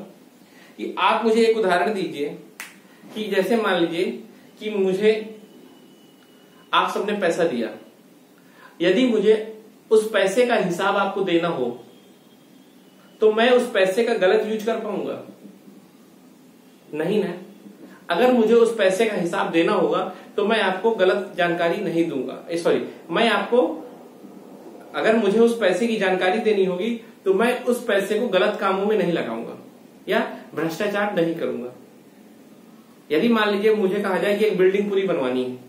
कि आप मुझे एक उदाहरण दीजिए कि जैसे मान लीजिए कि मुझे आप सबने पैसा दिया। यदि मुझे उस पैसे का हिसाब आपको देना हो तो मैं उस पैसे का गलत यूज़ कर पाऊँगा। नहीं ना। अगर मुझे उस पैसे का हिसाब देना होगा तो मैं आपको गलत जानकारी नहीं दूँगा। सॉरी मैं आपको, अगर मुझे उस पैसे की जानकारी देनी होगी तो मैं उस पैसे को गलत कामों में नहीं लगाऊँगा। या भ्रष्टाचार नहीं करूँगा। यदि मान लीजिए मुझे कहा जाए कि एक बिल्डिंग पूरी बनवानी है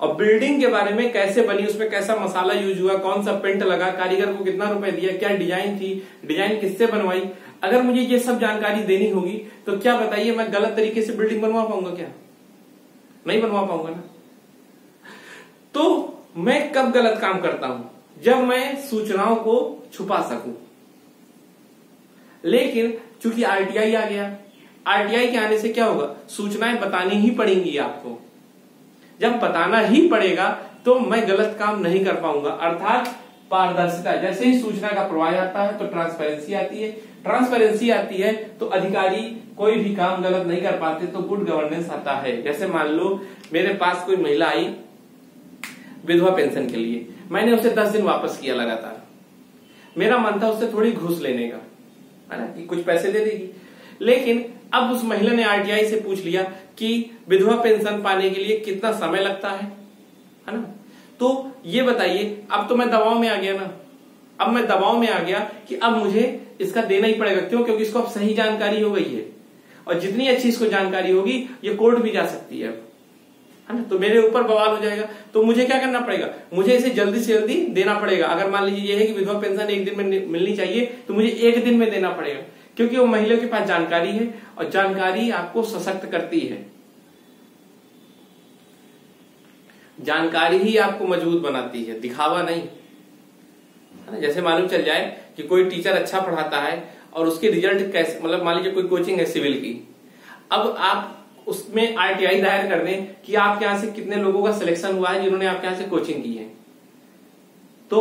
और बिल्डिंग के बारे में कैसे बनी, उसमें कैसा मसाला यूज़ हुआ, कौन सा पेंट लगा, कारीगर को कितना रुपए दिया, क्या डिज़ाइन थी डिज़ाइन किससे बनवाई? अगर मुझे ये सब जानकारी देनी होगी तो क्या बताइए, मैं गलत तरीके से बिल्डिंग बनवा पाऊँगा क्या? नहीं बनवा पाऊँगा ना? तो मैं कब गलत काम करता हूँ? जब मैं सूचनाओं को छुपा सकूँ। लेकिन चूँकि आरटीआई आ गया आरटीआई के आने से क्या होगा? सूचनाएँ बतानी ही पड़ेंगी आपको। जब बताना ही पड़ेगा तो मैं गलत काम नहीं कर पाऊँगा। अर्थात पारदर्शिता, जैसे ही सूचना का प्रवाह आता है तो ट्रांसपेरेंसी आती है। ट्रांसपेरेंसी आती है तो अधिकारी कोई भी काम गलत नहीं कर पाते तो गुड गवर्नेंस आता है। जैसे मान लो, मेरे पास कोई महिला आई विधवा पेंशन के लिए। मैंने उसे दस दिन वापस किया लगातार। मेरा मन था उससे थोड़ी घूस लेने का। है ना कि कुछ पैसे दे देगी। लेकिन अब उस महिला ने आरटीआई से पूछ लिया कि विधवा पेंशन पाने के लिए कितना समय लगता है? है ना? तो ये बताइए, अब तो मैं दबाव में आ गया ना। अब मैं दबाव में आ गया कि अब मुझे इसका देना ही पड़ेगा। क्यों? क्योंकि इसको अब सही जानकारी हो गई है। और जितनी अच्छी इसको जानकारी होगी, ये कोर्ट भी जा सकती है। है ना? तो मेरे ऊपर बवाल हो जाएगा। तो मुझे क्या करना पड़ेगा? मुझे इसे जल्दी से जल्दी देना पड़ेगा। अगर मान लीजिए ये है कि विधवा पेंशन एक दिन में मिलनी चाहिए तो मुझे एक दिन में देना पड़ेगा। क्योंकि वो महिला के पास जानकारी है और जानकारी आपको सशक्त करती है। जानकारी ही आपको मज़बूत बनाती है, दिखावा नहीं। है ना? जैसे मालूम चल जाए कि कोई टीचर अच्छा पढ़ाता है और उसके रिज़ल्ट कैसे मतलब मान लीजिए कोई कोचिंग है सिविल की, अब आप उसमें आरटीआई दायर कर दें कि आपके यहाँ से कितने लोगों का सिलेक्शन हुआ है जिन्होंने आपके यहाँ से कोचिंग की है। तो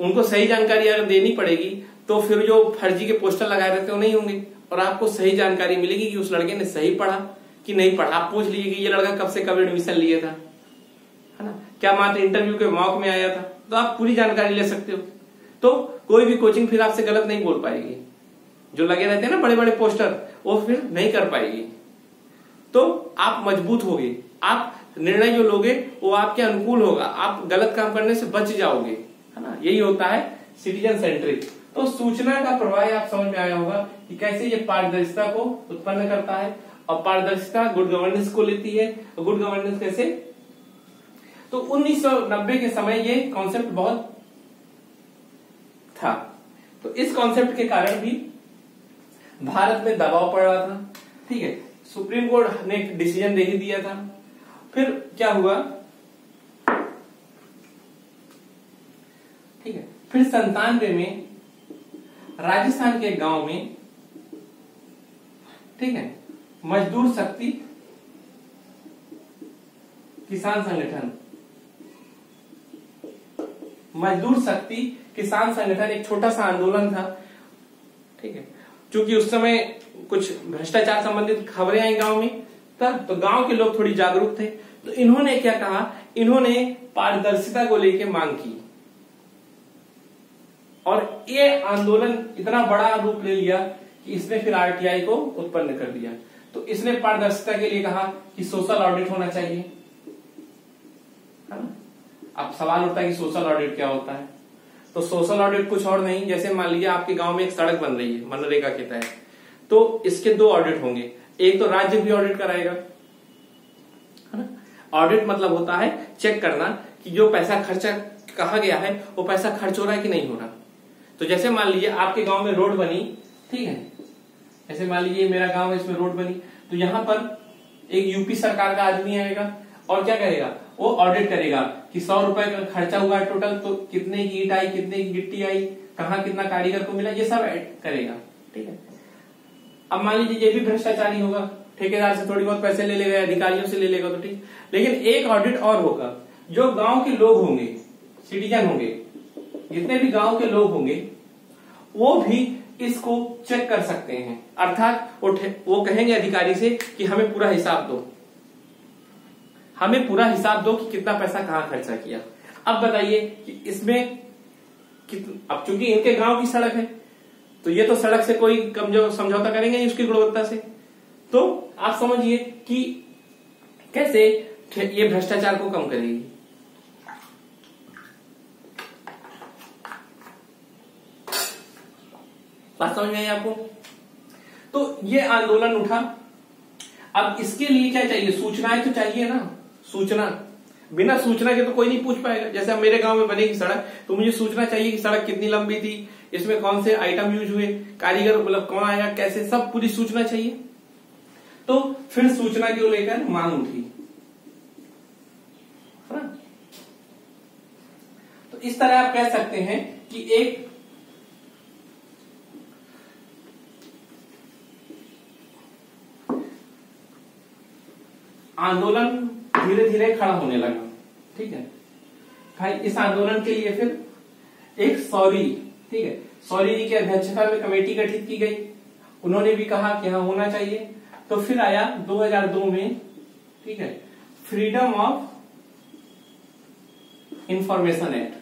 उनको सही जानकारी अगर देनी पड़ेगी तो फिर जो फर्जी के पोस्टर लगाए रहते हैं नहीं होंगे। और आपको सही जानकारी मिलेगी कि उस लड़के ने सही पढ़ा कि नहीं पढ़ा। आप पूछ लीजिए कि ये लड़का कब से कब एडमिशन लिए था, है ना? क्या मात्र इंटरव्यू के मॉक में आया था? तो आप पूरी जानकारी ले सकते हो। तो कोई भी कोचिंग फिर आपसे गलत नहीं बोल पाएगी। जो लगे रहते हैं ना बड़े बड़े पोस्टर वो फिर नहीं कर पाएगी। तो आप मज़बूत होगे। आप निर्णय जो लोगे, वो आपके अनुकूल होगा। आप गलत काम करने से बच जाओगे, है ना? यही होता है सिटीजन सेंट्रिक तो सूचना का प्रवाह आप समझ में आया होगा कि कैसे ये पारदर्शिता को उत्पन्न करता है। और पारदर्शिता गुड गवर्नेंस को लेती है। गुड गवर्नेंस कैसे? तो 1990 के समय ये कॉन्सेप्ट बहुत था। तो इस कॉन्सेप्ट के कारण भी भारत में दबाव पड़ रहा था। ठीक है? सुप्रीम कोर्ट ने एक डिसीज़न दे ही दिया था। फिर क्या हुआ? ठीक है? फिर संतानवे में राजस्थान के गाँव में, ठीक है, मजदूर शक्ति किसान संगठन। मजदूर शक्ति किसान संगठन एक छोटा सा आंदोलन था, ठीक है। क्योंकि उस समय कुछ भ्रष्टाचार संबंधित खबरें आई गाँव में तब तो गाँव के लोग थोड़ी जागरूक थे। तो इन्होंने क्या कहा? इन्होंने पारदर्शिता को लेकर मांग की। और ये आंदोलन इतना बड़ा रूप ले लिया कि इसने फिर आरटीआई को उत्पन्न कर दिया। तो इसने पारदर्शिता के लिए कहा कि सोशल ऑडिट होना चाहिए। अब सवाल उठता है कि सोशल ऑडिट क्या होता है? तो सोशल ऑडिट कुछ और नहीं, जैसे मान लीजिए आपके गाँव में एक सड़क बन रही है, मनरेगा के तहत। तो इसके दो ऑडिट होंगे। एक तो राज्य भी ऑडिट कराएगा। है ना? ऑडिट मतलब होता है चेक करना कि जो पैसा खर्चा कहा गया है, वो पैसा खर्च हो रहा है कि नहीं हो रहा। तो जैसे मान लीजिए आपके गाँव में रोड बनी, ठीक है? जैसे मान लीजिए मेरा गाँव है, इसमें रोड बनी तो यहाँ पर एक यूपी सरकार का आदमी आएगा और क्या करेगा? वो ऑडिट करेगा कि सौ रुपए का खर्चा हुआ टोटल तो कितने की ईट आई, कितने की गिट्टी आई, कहा कितना कारीगर को मिला, ये सब एड करेगा, ठीक है? अब मान लीजिए ये भी भ्रष्टाचारी होगा, ठेकेदार से थोड़ी बहुत पैसे ले लेगा, अधिकारियों से ले लेगा तो ठीक। लेकिन एक ऑडिट और होगा, जो गाँव के लोग होंगे सिटीजन होंगे जितने भी गाँव के लोग होंगे, वो भी इसको चेक कर सकते हैं। अर्थात, वो वो कहेंगे अधिकारी से कि हमें पूरा हिसाब दो। हमें पूरा हिसाब दो कि कितना पैसा कहाँ खर्चा किया। अब बताइए कि इसमें अब चूँकि इनके गाँव की सड़क है तो ये तो सड़क से कोई कमज़ोर समझौता करेंगे उसकी गुणवत्ता से? तो आप समझिए कि कैसे ये भ्रष्टाचार को कम करेगी। बात समझ में आई आपको? तो ये आंदोलन उठा। अब इसके लिए क्या चाहिए? सूचनाएँ तो चाहिए ना। सूचना। बिना सूचना के तो कोई नहीं पूछ पाएगा। जैसे अब मेरे गाँव में बनेगी सड़क तो मुझे सूचना चाहिए कि सड़क कितनी लंबी थी, इसमें कौन से आइटम यूज़ हुए, कारीगर मतलब कौन आया, कैसे, सब पूरी सूचना चाहिए। तो फिर सूचना को लेकर मांग उठी। तो इस तरह आप कह सकते हैं कि एक आंदोलन धीरे धीरे खड़ा होने लगा। ठीक है? भाई, इस आंदोलन के लिए फिर एक सौरी, ठीक है? सौरी जी की अध्यक्षता में कमेटी गठित की गई। उन्होंने भी कहा कि हाँ होना चाहिए। तो फिर आया 2002 में, ठीक है? फ्रीडम ऑफ़ इंफॉर्मेशन एक्ट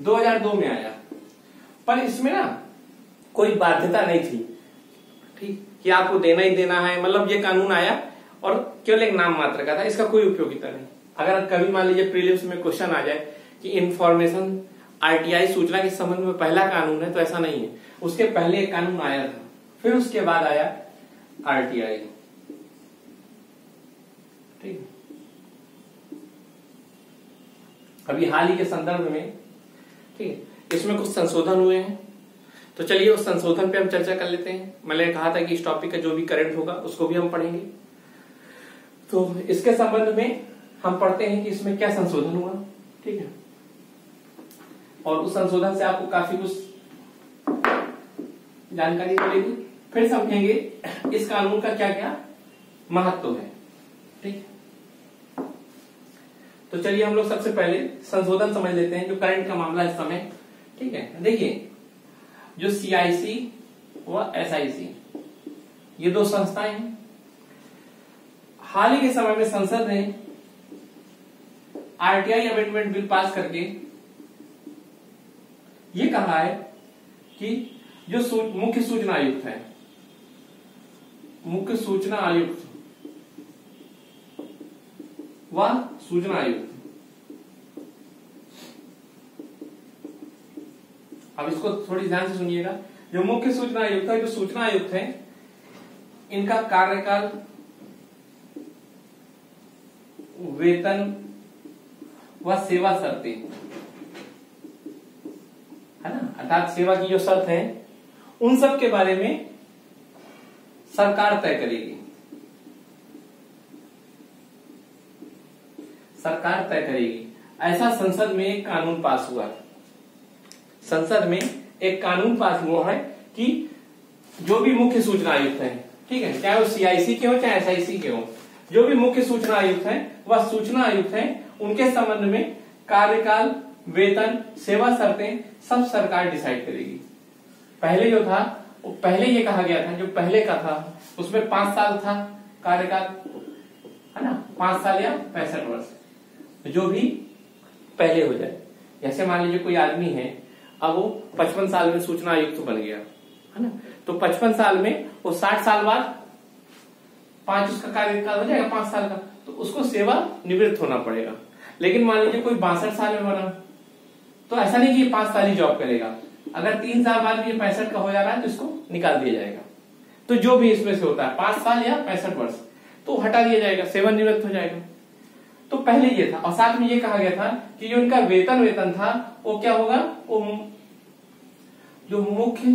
2002 में आया। पर इसमें ना कोई बाध्यता नहीं थी। ठीक? कि आपको देना ही देना है मतलब ये कानून आया और केवल एक नाम मात्र का था, इसका कोई उपयोगिता नहीं। अगर कभी मान लीजिए प्रीलिम्स में क्वेश्चन आ जाए कि इंफॉर्मेशन आरटीआई सूचना के संबंध में पहला कानून है तो ऐसा नहीं है। उसके पहले एक कानून आया था, फिर उसके बाद आया आरटीआई ठीक अभी हाल ही के संदर्भ में, ठीक है, इसमें कुछ संशोधन हुए हैं। तो चलिए उस संशोधन पे हम चर्चा कर लेते हैं। मैंने कहा था कि इस टॉपिक का जो भी करंट होगा, उसको भी हम पढ़ेंगे। तो इसके संबंध में हम पढ़ते हैं कि इसमें क्या संशोधन हुआ, ठीक है? और उस संशोधन से आपको काफ़ी कुछ जानकारी मिलेगी। फिर समझेंगे इस कानून का क्या क्या महत्व है, ठीक? तो चलिए हम लोग सबसे पहले संशोधन समझ लेते हैं जो करंट का मामला इस समय, ठीक है? देखिए जो सीआईसी व एसआईसी ये दो संस्थाएँ हैं। हाल ही के समय में संसद ने आरटीआई अमेंडमेंट बिल पास करके ये कहा है कि जो मुख्य सूचना आयुक्त है, मुख्य सूचना आयुक्त व सूचना आयुक्त अब इसको थोड़ी ध्यान से सुनिएगा। जो मुख्य सूचना आयुक्त है, जो सूचना आयुक्त है, इनका कार्यकाल वेतन व सेवा शर्तें है। ना? अर्थात सेवा की जो शर्त है, उन सब के बारे में सरकार तय करेगी। सरकार तय करेगी। ऐसा संसद में एक कानून पास हुआ। संसद में एक कानून पास हुआ है कि जो भी मुख्य सूचना आयुक्त है, ठीक है, चाहे वो सीआईसी के हो, चाहे एसआईसी के हो, जो भी मुख्य सूचना आयुक्त है, वह सूचना आयुक्त है, उनके संबंध में कार्यकाल, वेतन, सेवा शर्तें सब सरकार डिसाइड करेगी। पहले जो था, वो पहले ये कहा गया था, जो पहले का था, उसमें पाँच साल था कार्यकाल, है ना? पाँच साल या पैंसठ वर्ष, जो भी पहले हो जाए। जैसे मान लीजिए कोई आदमी है अब वो पचपन साल में सूचना आयुक्त बन गया, है ना? तो पचपन साल में वो साठ साल बाद पाँच उसका कार्यकाल हो जाएगा, पाँच साल का। तो उसको सेवा निवृत्त होना पड़ेगा। लेकिन मान लीजिए कोई बासठ साल में बना तो ऐसा नहीं कि ये पाँच साल ही जॉब करेगा। अगर तीन साल बाद भी पैंसठ का हो जा रहा है तो इसको निकाल दिया जाएगा। तो जो भी इसमें से होता है, पाँच साल या पैंसठ वर्ष तो हटा दिया जाएगा, सेवा निवृत्त हो जाएगा। तो पहले ये था। और साथ में ये कहा गया था कि जो उनका वेतन वेतन था, वो क्या होगा? वो जो मुख्य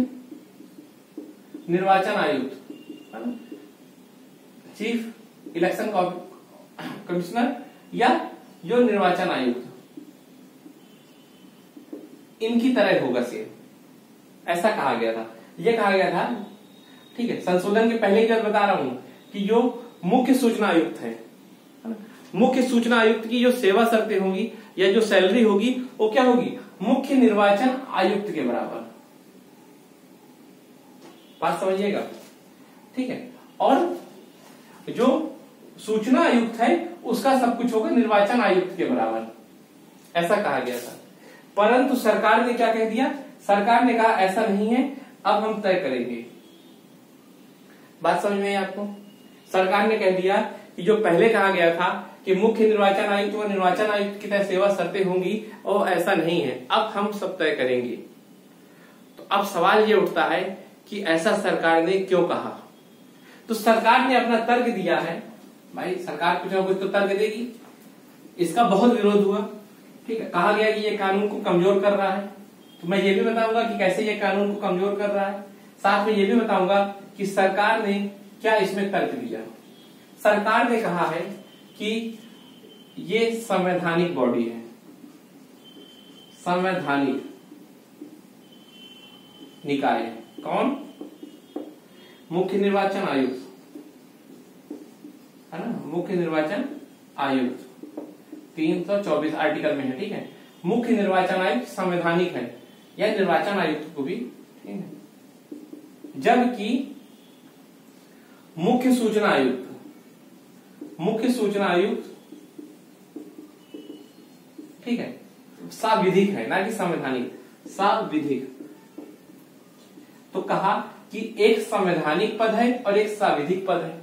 निर्वाचन आयुक्त चीफ इलेक्शन कमिश्नर या जो निर्वाचन आयुक्त। इनकी तरह होगा सेम ऐसा कहा गया था। यह कहा गया था, ठीक है, संशोधन के पहले की बता रहा हूँ कि जो मुख्य सूचना आयुक्त है मुख्य सूचना आयुक्त की जो सेवा शर्तें होंगी या जो सैलरी होगी, वो क्या होगी? मुख्य निर्वाचन आयुक्त के बराबर। बात समझिएगा? ठीक है? और जो सूचना आयुक्त है, उसका सब कुछ होगा निर्वाचन आयुक्त के बराबर। ऐसा कहा गया था। परंतु सरकार ने क्या कह दिया? सरकार ने कहा, ऐसा नहीं है, अब हम तय करेंगे। बात समझ में आपको? सरकार ने कह दिया कि जो पहले कहा गया था कि मुख्य निर्वाचन आयुक्त व निर्वाचन आयुक्त की तरह सेवा शर्तें होंगी और ऐसा नहीं है। अब हम सब तय करेंगे। तो अब सवाल ये उठता है कि ऐसा सरकार ने क्यों कहा? तो सरकार ने अपना तर्क दिया है। भाई, सरकार कुछ ना कुछ तो तर्क देगी। इसका बहुत विरोध हुआ। ठीक है, कहा गया कि ये कानून को कमज़ोर कर रहा है। तो मैं ये भी बताऊँगा कि कैसे ये कानून को कमज़ोर कर रहा है। साथ में ये भी बताऊँगा कि सरकार ने क्या इसमें तर्क दिया? सरकार ने कहा है कि ये संवैधानिक बॉडी है। संवैधानिक निकाय कौन? मुख्य निर्वाचन आयुक्त। है ना? मुख्य निर्वाचन आयुक्त। तीन सौ चौबीस आर्टिकल में है, ठीक है? मुख्य निर्वाचन आयुक्त संवैधानिक है। या निर्वाचन आयुक्त को भी, ठीक है? जबकि मुख्य सूचना आयुक्त मुख्य सूचना आयुक्त। ठीक है? साविधिक है, ना कि संवैधानिक? साविधिक। तो कहा कि एक संवैधानिक पद है और एक साविधिक पद है।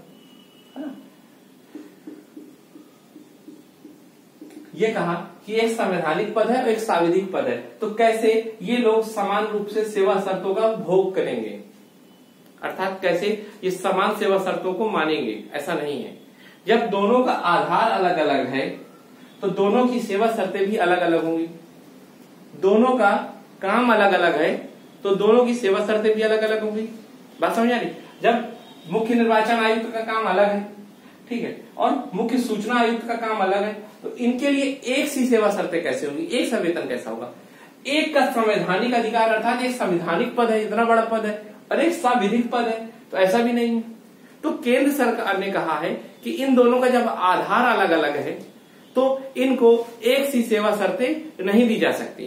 ये कहा कि एक संवैधानिक पद है और एक साविधिक पद है। तो कैसे ये लोग समान रूप से सेवा शर्तों का भोग करेंगे? अर्थात कैसे ये समान सेवा शर्तों को मानेंगे? ऐसा नहीं है। जब दोनों का आधार अलग अलग है तो दोनों की सेवा शर्तें भी अलग अलग होंगी। दोनों का काम अलग अलग है तो दोनों की सेवा शर्तें भी अलग अलग होंगी। बात समझ आ रही? जब मुख्य निर्वाचन आयुक्त का काम अलग है, ठीक है, और मुख्य सूचना आयुक्त का काम अलग है तो इनके लिए एक सी सेवा शर्तें कैसे होंगी? एक सा कैसा होगा? एक का संवैधानिक अधिकार, अर्थात एक संविधानिक पद है, इतना बड़ा पद है, और एक संविधिक पद है तो ऐसा भी नहीं है। तो केंद्र सरकार ने कहा है कि इन दोनों का जब आधार अलग अलग है तो इनको एक सी सेवा शर्तें नहीं दी जा सकती।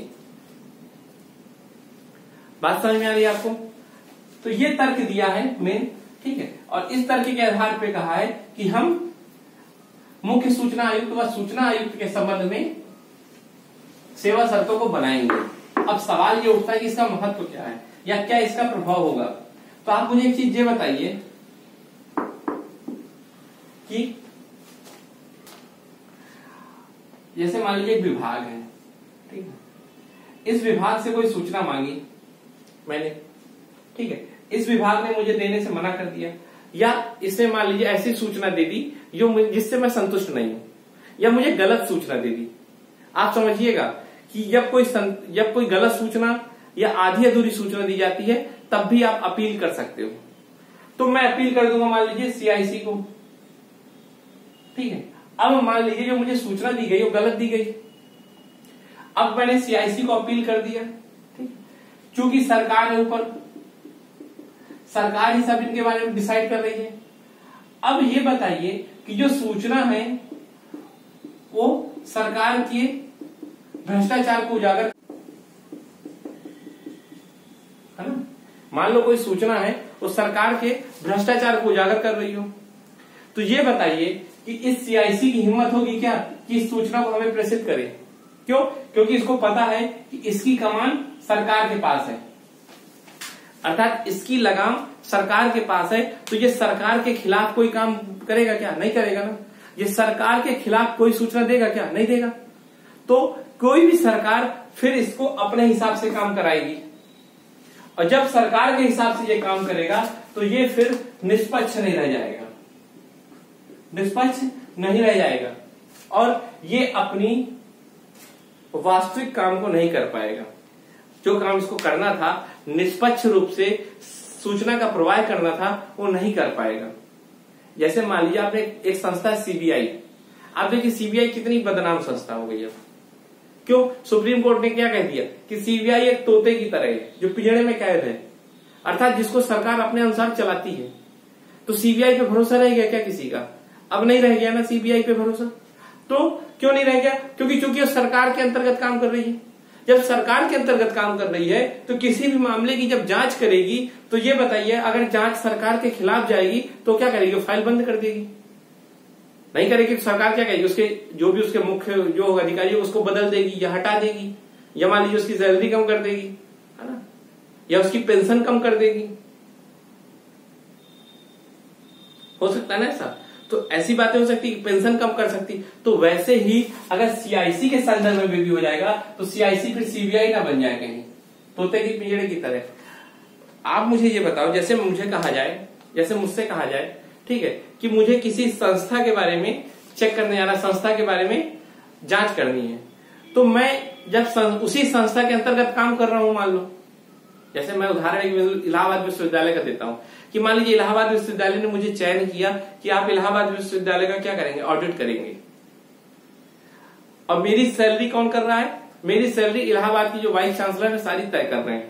बात समझ में आ रही है आपको? तो ये तर्क दिया है मेन ठीक है? और इस तर्क के आधार पे कहा है कि हम मुख्य सूचना आयुक्त व सूचना आयुक्त के संबंध में सेवा शर्तों को बनाएँगे। अब सवाल ये उठता है कि इसका महत्व क्या है या क्या इसका प्रभाव होगा? तो आप मुझे एक चीज़ ये बताइए कि जैसे मान लीजिए एक विभाग है, ठीक है? इस विभाग से कोई सूचना मांगी? मैंने। ठीक है? इस विभाग ने मुझे देने से मना कर दिया। या इसने मान लीजिए ऐसी सूचना दे दी जो जिससे मैं संतुष्ट नहीं हूँ। या मुझे गलत सूचना दे दी। आप समझिएगा कि जब कोई जब कोई गलत सूचना या आधी अधूरी सूचना दी जाती है, तब भी आप अपील कर सकते हो। तो मैं अपील कर दूँगा मान लीजिए सीआईसी को। ठीक है? अब मान लीजिए जो मुझे सूचना दी गई, वो गलत दी गई। अब मैंने सीआईसी को अपील कर दिया, ठीक चूँकि सरकार है ऊपर, सरकार ही सब इनके बारे में डिसाइड कर रही है। अब ये बताइए कि जो सूचना है, वो सरकार के भ्रष्टाचार को उजागर है ना? मान लो कोई सूचना है, वो सरकार के भ्रष्टाचार को उजागर कर रही हो। तो ये बताइए कि इस सीआईसी की हिम्मत होगी क्या कि इस सूचना को हमें प्रेषित करे? क्यों? क्योंकि इसको पता है कि इसकी कमान सरकार के पास है। अर्थात इसकी लगाम सरकार के पास है तो ये सरकार के खिलाफ कोई काम करेगा क्या? नहीं करेगा ना। ये सरकार के खिलाफ कोई सूचना देगा क्या? नहीं देगा। तो कोई भी सरकार फिर इसको अपने हिसाब से काम कराएगी। और जब सरकार के हिसाब से ये काम करेगा तो ये फिर निष्पक्ष नहीं रह जाएगा। निष्पक्ष नहीं रह जाएगा और ये अपनी वास्तविक काम को नहीं कर पाएगा। जो काम इसको करना था, निष्पक्ष रूप से सूचना का प्रवाह करना था, वो नहीं कर पाएगा। जैसे मान लीजिए, आपने एक संस्था है सीबीआई आप देखिए सीबीआई कितनी बदनाम संस्था हो गई है। क्यों? सुप्रीम कोर्ट ने क्या कह दिया? कि सीबीआई एक तोते की तरह है, जो पिजड़े में कैद है। अर्थात जिसको सरकार अपने अनुसार चलाती है। तो सीबीआई पे भरोसा रहेगा क्या किसी का? अब नहीं रह गया ना सीबीआई पे भरोसा। तो क्यों नहीं रह गया? क्योंकि चूँकि सरकार के अंतर्गत काम कर रही है। जब सरकार के अंतर्गत काम कर रही है तो किसी भी मामले की जब जाँच करेगी तो ये बताइए, अगर जाँच सरकार के खिलाफ जाएगी तो क्या करेगी? फ़ाइल बंद कर देगी। नहीं करेगी तो सरकार क्या करेगी? उसके जो भी उसके मुख्य जो अधिकारी उसको बदल देगी या हटा देगी। या मान लीजिए उसकी सैलरी कम कर देगी, है ना? या उसकी पेंशन कम कर देगी। हो सकता है ना ऐसा? तो ऐसी बातें हो सकती पेंशन कम कर सकती। तो वैसे ही अगर सीआईसी के संदर्भ में भी हो जाएगा तो सीआईसी फिर सीबीआई ना बन जाए कहीं। तोते की पिंजड़े की तरह। आप मुझे ये बताओ जैसे मुझे कहा जाए जैसे मुझसे कहा जाए ठीक है कि मुझे किसी संस्था के बारे में चेक करने जाना संस्था के बारे में जाँच करनी है। तो मैं जब सं, उसी संस्था के अंतर्गत काम कर रहा हूँ मान लो। जैसे मैं उदाहरण इलाहाबाद विश्वविद्यालय का देता हूँ। कि मान लीजिए इलाहाबाद विश्वविद्यालय ने मुझे चयन किया कि आप इलाहाबाद विश्वविद्यालय का क्या करेंगे? ऑडिट करेंगे। और मेरी सैलरी कौन कर रहा है? मेरी सैलरी इलाहाबाद की जो वाइस चांसलर है सारी तय कर रहे हैं।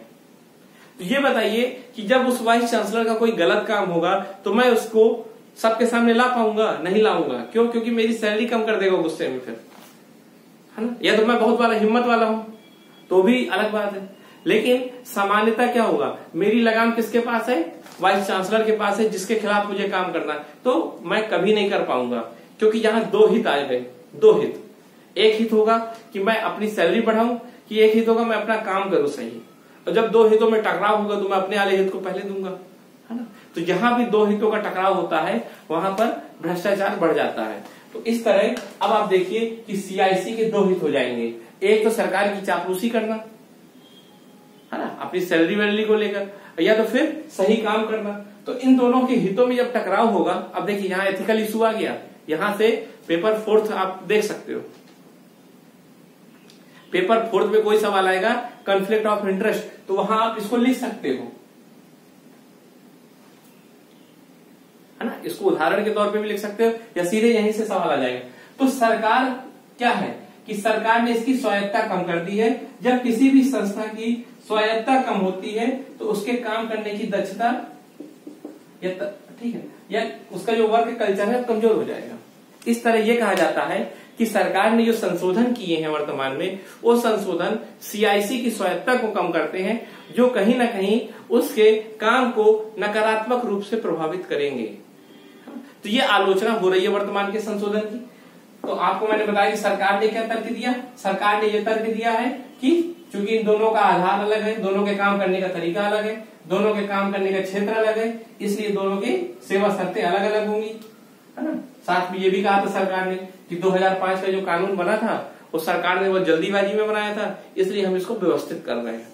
तो ये बताइए कि जब उस वाइस चांसलर का कोई गलत काम होगा तो मैं उसको सबके सामने ला पाऊँगा? नहीं लाऊँगा। क्यों? क्योंकि मेरी सैलरी कम कर देगा गुस्से में फिर। है ना? या तो मैं बहुत वाला हिम्मत वाला हूँ तो भी अलग बात है। लेकिन सामान्यता क्या होगा? मेरी लगाम किसके पास है? वाइस चांसलर के पास है, जिसके खिलाफ मुझे काम करना है। तो मैं कभी नहीं कर पाऊँगा, क्योंकि यहाँ दो हित आए गए दो हित। एक हित होगा कि मैं अपनी सैलरी बढ़ाऊं, कि एक हित होगा मैं अपना काम करूँ सही। और जब दो हितों में टकराव होगा तो मैं अपने वाले हित को पहले दूँगा, है ना? तो जहाँ भी दो हितों का टकराव होता है, वहाँ पर भ्रष्टाचार बढ़ जाता है। तो इस तरह, अब आप देखिए कि सीआईसी के दो हित हो जाएँगे। एक तो सरकार की चापलूसी करना, है ना? अपनी सैलरी वैलरी को लेकर। या तो फिर सही काम करना। तो इन दोनों के हितों में जब टकराव होगा, अब देखिए यहाँ एथिकल इशू आ गया। यहाँ से पेपर फोर्थ आप देख सकते हो। पेपर फोर्थ में कोई सवाल आएगा कंफ्लिक्ट ऑफ़ इंटरेस्ट तो वहाँ आप इसको लिख सकते हो। है ना? इसको उदाहरण के तौर पे भी लिख सकते हो, या सीधे यहीं से सवाल आ जाएगा। तो सरकार क्या है? कि सरकार ने इसकी स्वायत्ता कम कर दी है। जब किसी भी संस्था की स्वायत्ता कम होती है तो उसके काम करने की दक्षता या ठीक है, या उसका जो वर्क कल्चर है, कमज़ोर हो जाएगा। इस तरह यह कहा जाता है कि सरकार ने जो संशोधन किए हैं वर्तमान में, वो संशोधन सीआईसी की स्वायत्ता को कम करते हैं, जो कहीं ना कहीं उसके काम को नकारात्मक रूप से प्रभावित करेंगे। तो ये आलोचना हो रही है वर्तमान के संशोधन की। तो आपको मैंने बताया कि सरकार ने क्या तर्क दिया? सरकार ने यह तर्क दिया है कि चूँकि इन दोनों का आधार अलग है, दोनों के काम करने का तरीका अलग है, दोनों के काम करने का क्षेत्र अलग है, इसलिए दोनों की सेवा शर्तें अलग अलग होंगी। है ना? साथ में ये भी कहा था सरकार ने कि 2005 का जो कानून बना था वो सरकार ने वो जल्दीबाजी में बनाया था, इसलिए हम इसको व्यवस्थित कर रहे हैं।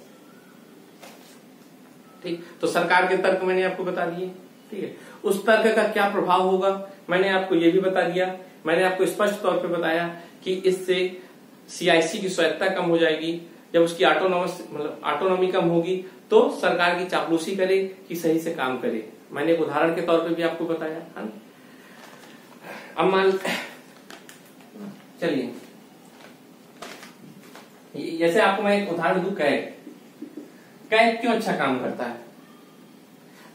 ठीक? तो सरकार के तर्क मैंने आपको बता दिए। ठीक है? उस तर्क का क्या प्रभाव होगा? मैंने आपको ये भी बता दिया मैंने आपको स्पष्ट तौर पर बताया कि इससे सीआईसी की स्वायत्ता कम हो जाएगी। जब उसकी ऑटोनोमस मतलब ऑटोनॉमी कम होगी तो सरकार की चापलूसी करे कि सही से काम करे। मैंने एक उदाहरण के तौर पे भी आपको बताया, है अब मान, चलिए। जैसे आपको मैं एक उदाहरण दू कैग कैग क्यों अच्छा काम करता है?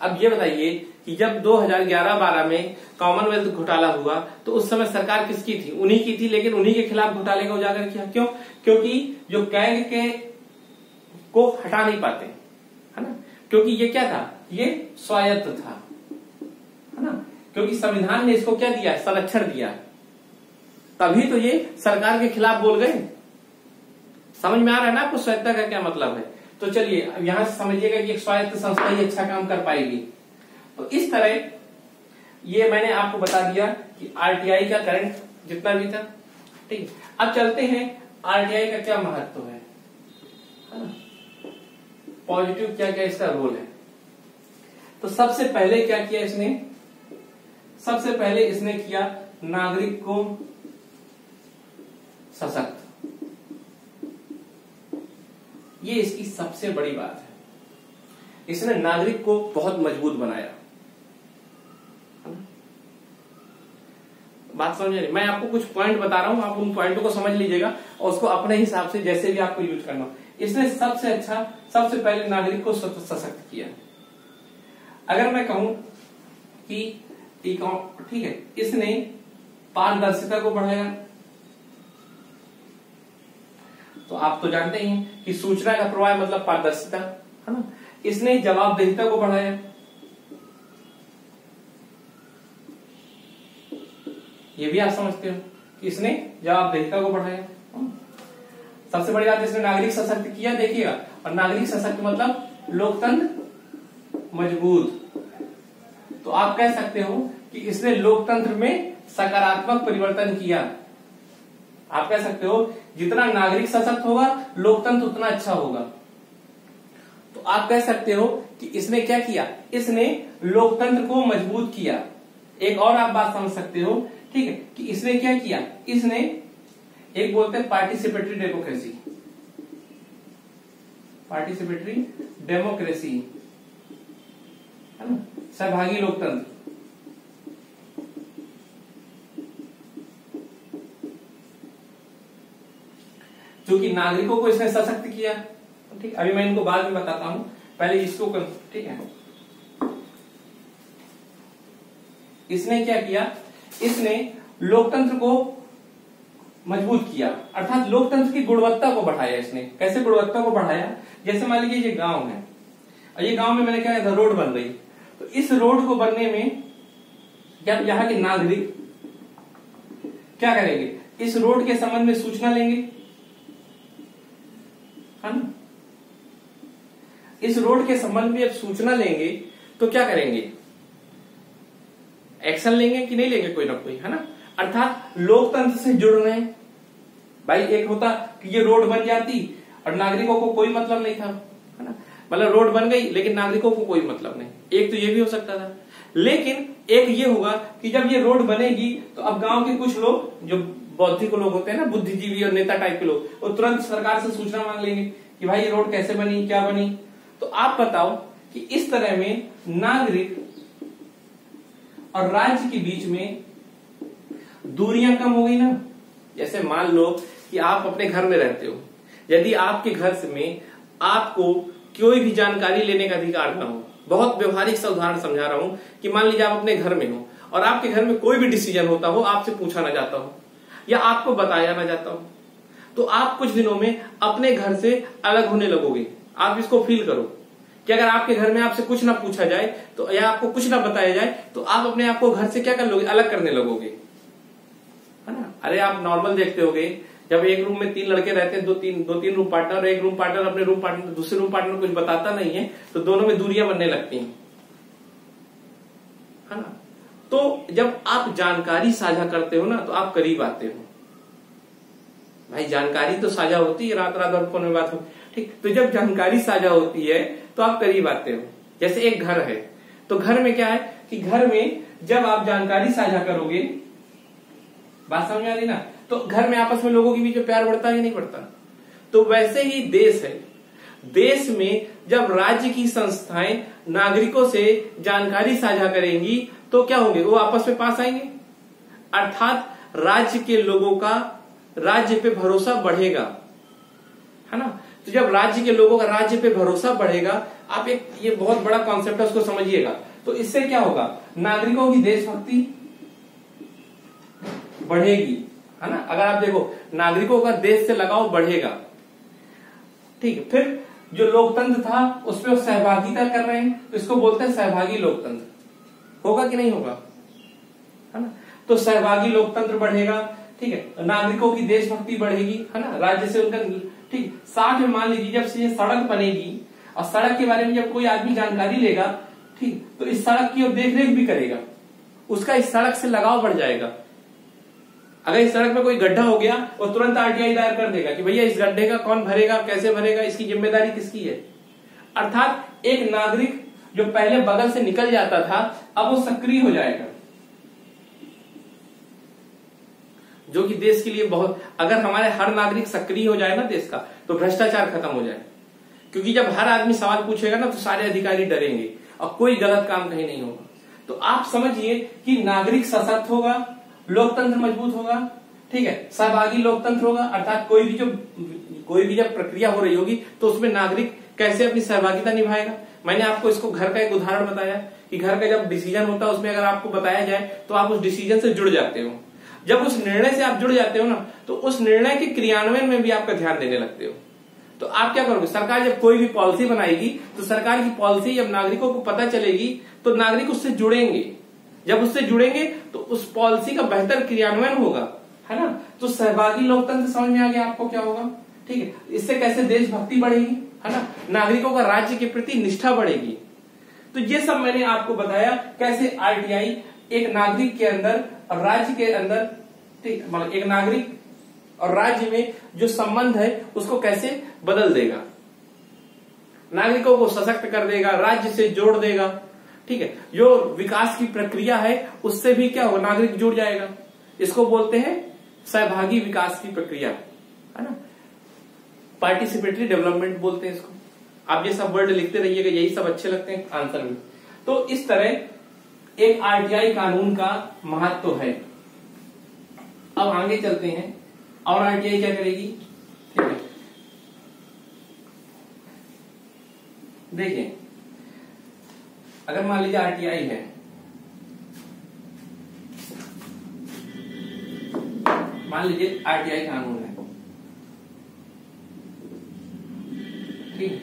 अब ये बताइए कि जब 2011-12 में कॉमनवेल्थ घोटाला हुआ तो उस समय सरकार किसकी थी? उन्हीं की थी, लेकिन उन्हीं के खिलाफ घोटाले का उजागर किया। क्यों? क्योंकि जो कैग के को हटा नहीं पाते, है ना? क्योंकि ये क्या था? ये स्वायत्त था, है ना? क्योंकि संविधान ने इसको क्या दिया? संरक्षण दिया। तभी तो ये सरकार के खिलाफ बोल गए। समझ में आ रहा है ना आपको? स्वायत्ता का क्या मतलब है? तो चलिए यहाँ समझिएगा कि एक स्वायत्त संस्था ही अच्छा काम कर पाएगी। तो इस तरह ये मैंने आपको बता दिया कि आरटीआई का करंट जितना भी था, ठीक। अब चलते हैं आरटीआई का क्या महत्व है पॉजिटिव क्या क्या इसका रोल है। तो सबसे पहले क्या किया इसने? सबसे पहले इसने किया नागरिक को सशक्त। ये इसकी सबसे बड़ी बात है। इसने नागरिक को बहुत मज़बूत बनाया। बात समझ रही मैं आपको कुछ पॉइंट बता रहा हूँ, आप उन पॉइंटों को समझ लीजिएगा और उसको अपने हिसाब से जैसे भी आपको यूज़ करना इसने सबसे अच्छा सबसे पहले नागरिक को सशक्त किया। अगर मैं कहूँ कि ठीक है, इसने पारदर्शिता को बढ़ाया। तो आप तो जानते ही हैं कि सूचना का प्रवाह मतलब पारदर्शिता, है ना? इसने जवाबदेहिता को बढ़ाया। ये भी आप समझते हो कि इसने जवाबदेहिता को बढ़ाया सबसे बड़ी बात इसने नागरिक सशक्त किया, देखिएगा। और नागरिक सशक्त मतलब लोकतंत्र मज़बूत। तो आप कह सकते हो कि इसने लोकतंत्र में सकारात्मक परिवर्तन किया। आप कह सकते हो, जितना नागरिक सशक्त होगा, लोकतंत्र उतना अच्छा होगा। तो आप कह सकते हो कि इसने क्या किया? इसने लोकतंत्र को मज़बूत किया। एक और आप बात समझ सकते हो ठीक है, कि इसने क्या किया? इसने एक बोलते हैं पार्टिसिपेटरी डेमोक्रेसी पार्टिसिपेटरी डेमोक्रेसी है ना? सहभागी लोकतंत्र। क्योंकि नागरिकों को इसने सशक्त किया। ठीक, अभी मैं इनको बाद में बताता हूँ। पहले इसको ठीक है? इसने क्या किया? इसने लोकतंत्र को मज़बूत किया। अर्थात लोकतंत्र की गुणवत्ता को बढ़ाया इसने। कैसे गुणवत्ता को बढ़ाया? जैसे मान लीजिए ये गाँव है। और ये गाँव में मैंने क्या था रोड बन रही तो इस रोड को बनने में क्या यहाँ के नागरिक क्या करेंगे? इस रोड के संबंध में सूचना लेंगे। है ना? इस रोड के संबंध में अब सूचना लेंगे तो क्या करेंगे? एक्शन लेंगे कि नहीं लेंगे कोई ना कोई, है ना? अर्थात लोकतंत्र से जुड़ रहे हैं। भाई, एक होता कि ये रोड बन जाती और नागरिकों को कोई मतलब नहीं था, है ना? मतलब रोड बन गई, लेकिन नागरिकों को कोई मतलब नहीं। एक तो ये भी हो सकता था। लेकिन एक ये होगा कि जब ये रोड बनेगी तो अब गाँव के कुछ लोग, जो बौद्धिक लोग होते हैं ना, बुद्धिजीवी और नेता टाइप के लोग, वो तुरंत सरकार से सूचना मांग लेंगे कि भाई, ये रोड कैसे बनी, क्या बनी? तो आप बताओ कि इस तरह में नागरिक और राज्य के बीच में दूरियाँ कम हो गई ना। जैसे मान लो कि आप अपने घर में रहते हो, यदि आपके घर में आपको कोई भी जानकारी लेने का अधिकार ना हो, बहुत व्यवहारिक सा उदाहरण समझा रहा हूँ कि मान लीजिए आप अपने घर में हो और आपके घर में कोई भी डिसीज़न होता हो, आपसे पूछा ना जाता हो, या आपको बताया ना जाता हो तो आप कुछ दिनों में अपने घर से अलग होने लगोगे। आप इसको फील करो। कि अगर आपके घर में आपसे कुछ ना पूछा जाए तो या आपको कुछ ना बताया जाए तो आप अपने आप को घर से क्या कर लोगे? अलग करने लगोगे। है ना? अरे, आप नॉर्मल देखते होगे, जब एक रूम में तीन लड़के रहते हैं, दो तीन दो तीन रूम पार्टनर एक रूम पार्टनर अपने रूम पार्टनर दूसरे रूम पार्टनर कुछ बताता नहीं है तो दोनों में दूरियाँ बनने लगती हैं। है ना? तो जब आप जानकारी साझा करते हो ना तो आप करीब आते हो। भाई, जानकारी तो साझा होती है रात रात और फ़ोन में बात हो ठीक? तो जब जानकारी साझा होती है तो आप करीब आते हो। जैसे एक घर है। तो घर में क्या है कि घर में जब आप जानकारी साझा करोगे, बात समझ आ रही ना? तो घर में आपस में लोगों के बीच में प्यार बढ़ता है नहीं बढ़ता। तो वैसे ही देश है। देश में जब राज्य की संस्थाएँ नागरिकों से जानकारी साझा करेंगी तो क्या होंगे? वो आपस में पास आएँगे। अर्थात राज्य के लोगों का, राज्य पे भरोसा बढ़ेगा। है ना? तो जब राज्य के लोगों का राज्य पे भरोसा बढ़ेगा, आप एक, ये बहुत बड़ा कॉन्सेप्ट है, उसको समझिएगा। तो इससे क्या होगा? नागरिकों की देशभक्ति बढ़ेगी, है ना? अगर आप देखो, नागरिकों का देश से लगाव बढ़ेगा। ठीक है, फिर जो लोकतंत्र था, उसमें सहभागिता कर रहे हैं तो इसको बोलते हैं सहभागी लोकतंत्र। होगा कि नहीं होगा? है ना? तो सहभागी लोकतंत्र बढ़ेगा, ठीक है? नागरिकों की देशभक्ति बढ़ेगी, है ना? राज्य से उनका ठीक, साथ में मान लीजिए जब से ये सड़क बनेगी और सड़क के बारे में जब कोई आदमी जानकारी लेगा, ठीक तो इस सड़क की और देखरेख भी करेगा। उसका इस सड़क से लगाव बढ़ जाएगा। अगर इस सड़क में कोई गड्ढा हो गया और तुरंत आरटीआई दायर कर देगा कि भैया इस गड्ढे का कौन भरेगा, कैसे भरेगा, इसकी ज़िम्मेदारी किसकी है? अर्थात एक नागरिक जो पहले बगल से निकल जाता था, अब वो सक्रिय हो जाएगा। जो कि देश के लिए बहुत, अगर हमारे हर नागरिक सक्रिय हो जाए ना देश का तो भ्रष्टाचार खत्म हो जाए। क्योंकि जब हर आदमी सवाल पूछेगा ना तो सारे अधिकारी डरेंगे, और कोई गलत काम कहीं नहीं होगा। तो आप समझिए कि नागरिक सशक्त होगा, लोकतंत्र मज़बूत होगा, ठीक है, सहभागी लोकतंत्र होगा, अर्थात कोई भी जो, कोई भी जब प्रक्रिया हो रही होगी तो उसमें नागरिक कैसे अपनी सहभागिता निभाएगा? मैंने आपको इसको घर का एक उदाहरण बताया कि घर का जब डिसीज़न होता है, उसमें अगर आपको बताया जाए तो आप उस डिसीज़न से जुड़ जाते हो। जब उस निर्णय से आप जुड़ जाते हो ना तो उस निर्णय के क्रियान्वयन में भी आपका ध्यान देने लगते हो। तो आप क्या करोगे? सरकार जब कोई भी पॉलिसी बनाएगी तो सरकार की पॉलिसी जब नागरिकों को पता चलेगी तो नागरिक उससे जुड़ेंगे। जब उससे जुड़ेंगे तो उस पॉलिसी का बेहतर क्रियान्वयन होगा, है ना? तो सहभागी लोकतंत्र समझ में आ गया आपको क्या होगा? ठीक है? इससे कैसे देशभक्ति बढ़ेगी, है ना? नागरिकों का राज्य के प्रति निष्ठा बढ़ेगी। तो ये सब मैंने आपको बताया, कैसे आरटीआई एक नागरिक के अंदर और राज्य के अंदर, ठीक मतलब एक नागरिक और राज्य में जो संबंध है, उसको कैसे बदल देगा? नागरिकों को सशक्त कर देगा, राज्य से जोड़ देगा, ठीक है? जो विकास की प्रक्रिया है, उससे भी क्या हो नागरिक जुड़ जाएगा। इसको बोलते हैं सहभागी विकास की प्रक्रिया, है ना? पार्टिसिपेटरी डेवलपमेंट बोलते हैं इसको। आप ये सब वर्ड लिखते रहिएगा, यही सब अच्छे लगते हैं आंसर में। तो इस तरह एक आरटीआई कानून का महत्व है। अब आगे चलते हैं। और आरटीआई क्या करेगी? ठीक है। देखिए, अगर मान लीजिए आरटीआई है, मान लीजिए आरटीआई कानून है। ठीक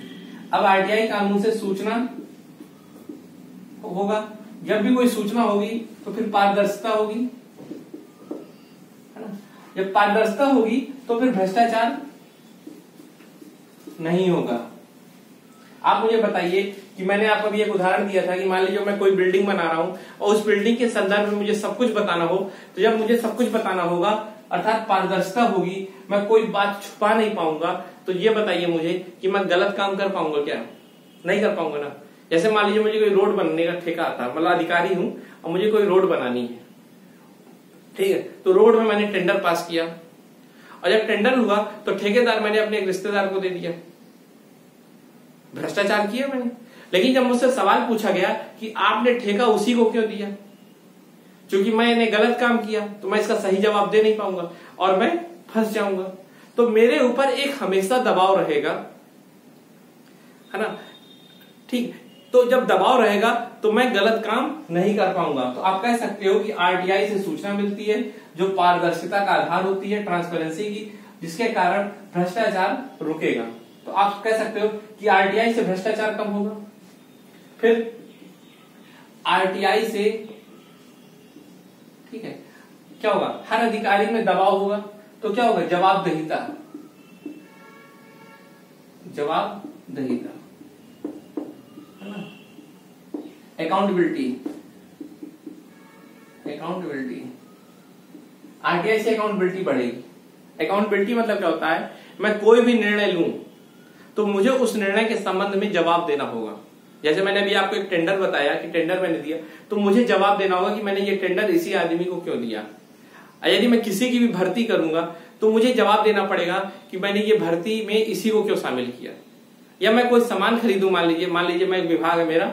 अब आरटीआई कानून से सूचना होगा। जब भी कोई सूचना होगी तो फिर पारदर्शिता होगी। है ना? जब पारदर्शिता होगी तो फिर भ्रष्टाचार नहीं होगा। आप मुझे बताइए कि मैंने आपको अभी एक उदाहरण दिया था कि मान लीजिए मैं कोई बिल्डिंग बना रहा हूँ और उस बिल्डिंग के संदर्भ में मुझे सब कुछ बताना हो तो जब मुझे सब कुछ बताना होगा, अर्थात पारदर्शिता होगी, मैं कोई बात छुपा नहीं पाऊँगा तो ये बताइए मुझे कि मैं गलत काम कर पाऊँगा क्या? नहीं कर पाऊँगा ना? जैसे मान लीजिए मुझे कोई रोड बनने का ठेका आता है मतलब अधिकारी हूँ और मुझे कोई रोड बनानी है, ठीक है? तो रोड में मैंने टेंडर पास किया और जब टेंडर हुआ तो ठेकेदार मैंने अपने एक रिश्तेदार को दे दिया। भ्रष्टाचार किया मैंने। लेकिन जब मुझसे सवाल पूछा गया कि आपने ठेका उसी को क्यों दिया? क्योंकि मैंने गलत काम किया तो मैं इसका सही जवाब दे नहीं पाऊँगा और मैं फंस जाऊँगा। तो मेरे ऊपर एक हमेशा दबाव रहेगा, है ना? ठीक तो जब दबाव रहेगा तो मैं गलत काम नहीं कर पाऊँगा। तो आप कह सकते हो कि आरटीआई से सूचना मिलती है, जो पारदर्शिता का आधार होती है ट्रांसपेरेंसी की, जिसके कारण भ्रष्टाचार रुकेगा। तो आप कह सकते हो कि आरटीआई से भ्रष्टाचार कम होगा। फिर आरटीआई से, ठीक है, क्या होगा? हर अधिकारी में दबाव होगा। तो क्या होगा? जवाबदेहिता। जवाबदेहिता है ना अकाउंटेबिलिटी अकाउंटेबिलिटी आरटीआई से अकाउंटेबिलिटी बढ़ेगी अकाउंटेबिलिटी मतलब क्या होता है? मैं कोई भी निर्णय लूँ तो मुझे उस निर्णय के संबंध में जवाब देना होगा। जैसे मैंने अभी आपको एक टेंडर बताया कि टेंडर मैंने दिया तो मुझे जवाब देना होगा कि मैंने ये टेंडर इसी आदमी को क्यों दिया। यदि मैं किसी की भी भर्ती करूँगा तो मुझे जवाब देना पड़ेगा कि मैंने ये भर्ती में इसी को क्यों शामिल किया। या मैं कोई सामान खरीदू, मान लीजिए मान लीजिए मैं एक विभाग है मेरा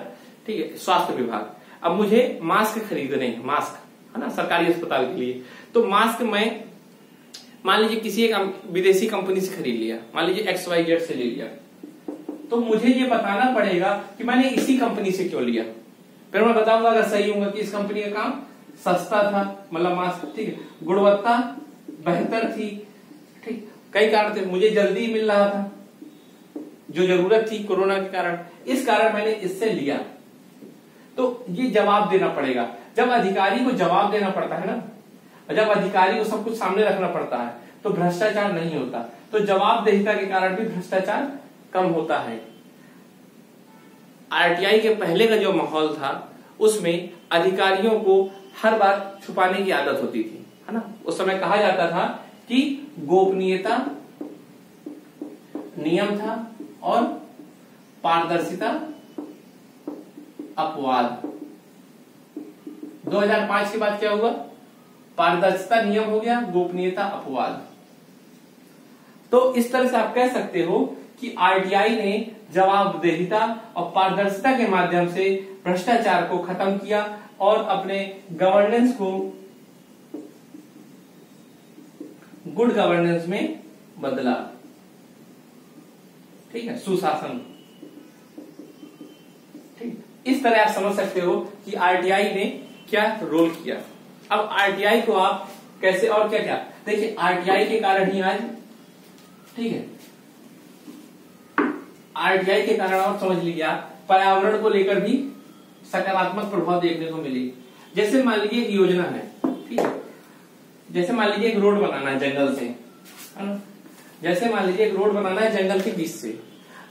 ठीक है, स्वास्थ्य विभाग। अब मुझे मास्क खरीदने हैं, मास्क, है ना, सरकारी अस्पताल के लिए। तो मास्क मैं, मान लीजिए किसी एक विदेशी कंपनी से खरीद लिया, मान लीजिए एक्स वाई जेड से ले लिया। तो मुझे ये बताना पड़ेगा कि मैंने इसी कंपनी से क्यों लिया। फिर मैं बताऊँगा, अगर सही होगा कि इस कंपनी का काम सस्ता था मतलब मास्क, ठीक है, गुणवत्ता बेहतर थी, ठीक। कई कारण थे, मुझे जल्दी मिल रहा था, जो ज़रूरत थी कोरोना के कारण। इस कारण मैंने इससे लिया। तो ये जवाब देना पड़ेगा। जब अधिकारी को जवाब देना पड़ता है ना, जब अधिकारी को सब कुछ सामने रखना पड़ता है तो भ्रष्टाचार नहीं होता। तो जवाबदेहिता के कारण भी भ्रष्टाचार कम होता है। आरटीआई के पहले का जो माहौल था, उसमें अधिकारियों को हर बात छुपाने की आदत होती थी, है ना? उस समय कहा जाता था कि गोपनीयता, नियम था और पारदर्शिता अपवाद। 2005 के बाद क्या हुआ? पारदर्शिता नियम हो गया, गोपनीयता, अपवाद। तो इस तरह से आप कह सकते हो कि आरटीआई ने जवाबदेहिता और पारदर्शिता के माध्यम से भ्रष्टाचार को खत्म किया और अपने गवर्नेंस को गुड गवर्नेंस में बदला। ठीक है? सुशासन। इस तरह आप समझ सकते हो कि आरटीआई ने क्या रोल किया। अब आरटीआई को आप कैसे और क्या क्या देखिए आरटीआई के कारण ही आज, ठीक है? आरटीआई के कारण और समझ लीजिए आप, पर्यावरण को लेकर भी सकारात्मक प्रभाव देखने को मिली। जैसे मान लीजिए एक योजना है, ठीक है? जैसे मान लीजिए एक रोड बनाना है जंगल से जैसे मान लीजिए एक रोड बनाना है जंगल के बीच से।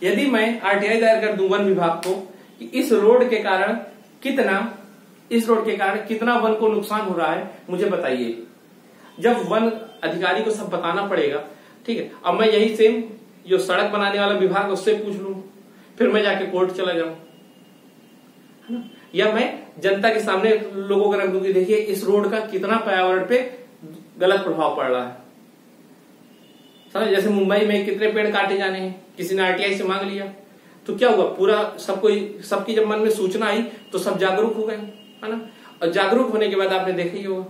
यदि मैं आरटीआई दायर कर दू वन विभाग को कि इस रोड के कारण कितना, इस रोड के कारण कितना वन को नुकसान हो रहा है, मुझे बताइए। जब वन अधिकारी को सब बताना पड़ेगा, ठीक है? अब मैं यही सेम जो सड़क बनाने वाला विभाग, उससे पूछ लू, फिर मैं जाके कोर्ट चला जाऊँ। या मैं जनता के सामने लोगों को रख दूँगी देखिए, इस रोड का कितना पर्यावरण पे गलत प्रभाव पड़ रहा है। समझ? जैसे मुंबई में कितने पेड़ काटे जाने हैं, किसी ने आरटीआई से मांग लिया। तो क्या हुआ? पूरा सबको सबकी जब मन में सूचना आई तो सब जागरूक हो गए, है ना? और जागरूक होने के बाद आपने देखा ही होगा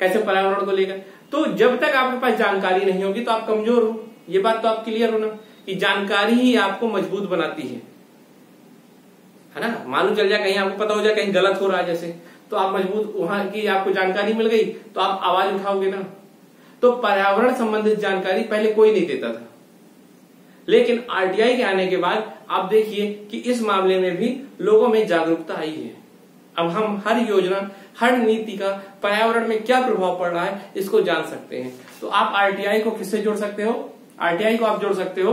कैसे पर्यावरण को लेकर? तो जब तक आपके पास जानकारी नहीं होगी तो आप कमज़ोर हो। ये बात तो आप क्लियर हो ना, कि जानकारी ही आपको मज़बूत बनाती है। है ना? मालूम चल जाए, कहीं आपको पता हो जाए, कहीं गलत हो रहा है जैसे तो आप मज़बूत, वहाँ की आपको जानकारी मिल गई तो आप आवाज़ उठाओगे ना। तो पर्यावरण संबंधित जानकारी पहले कोई नहीं देता था। लेकिन आरटीआई के आने के बाद आप देखिए कि इस मामले में भी लोगों में जागरूकता आई है। अब हम हर योजना, हर नीति का पर्यावरण में क्या प्रभाव पड़ रहा है, इसको जान सकते हैं। तो आप आरटीआई को किससे जोड़ सकते हो? आरटीआई को आप जोड़ सकते हो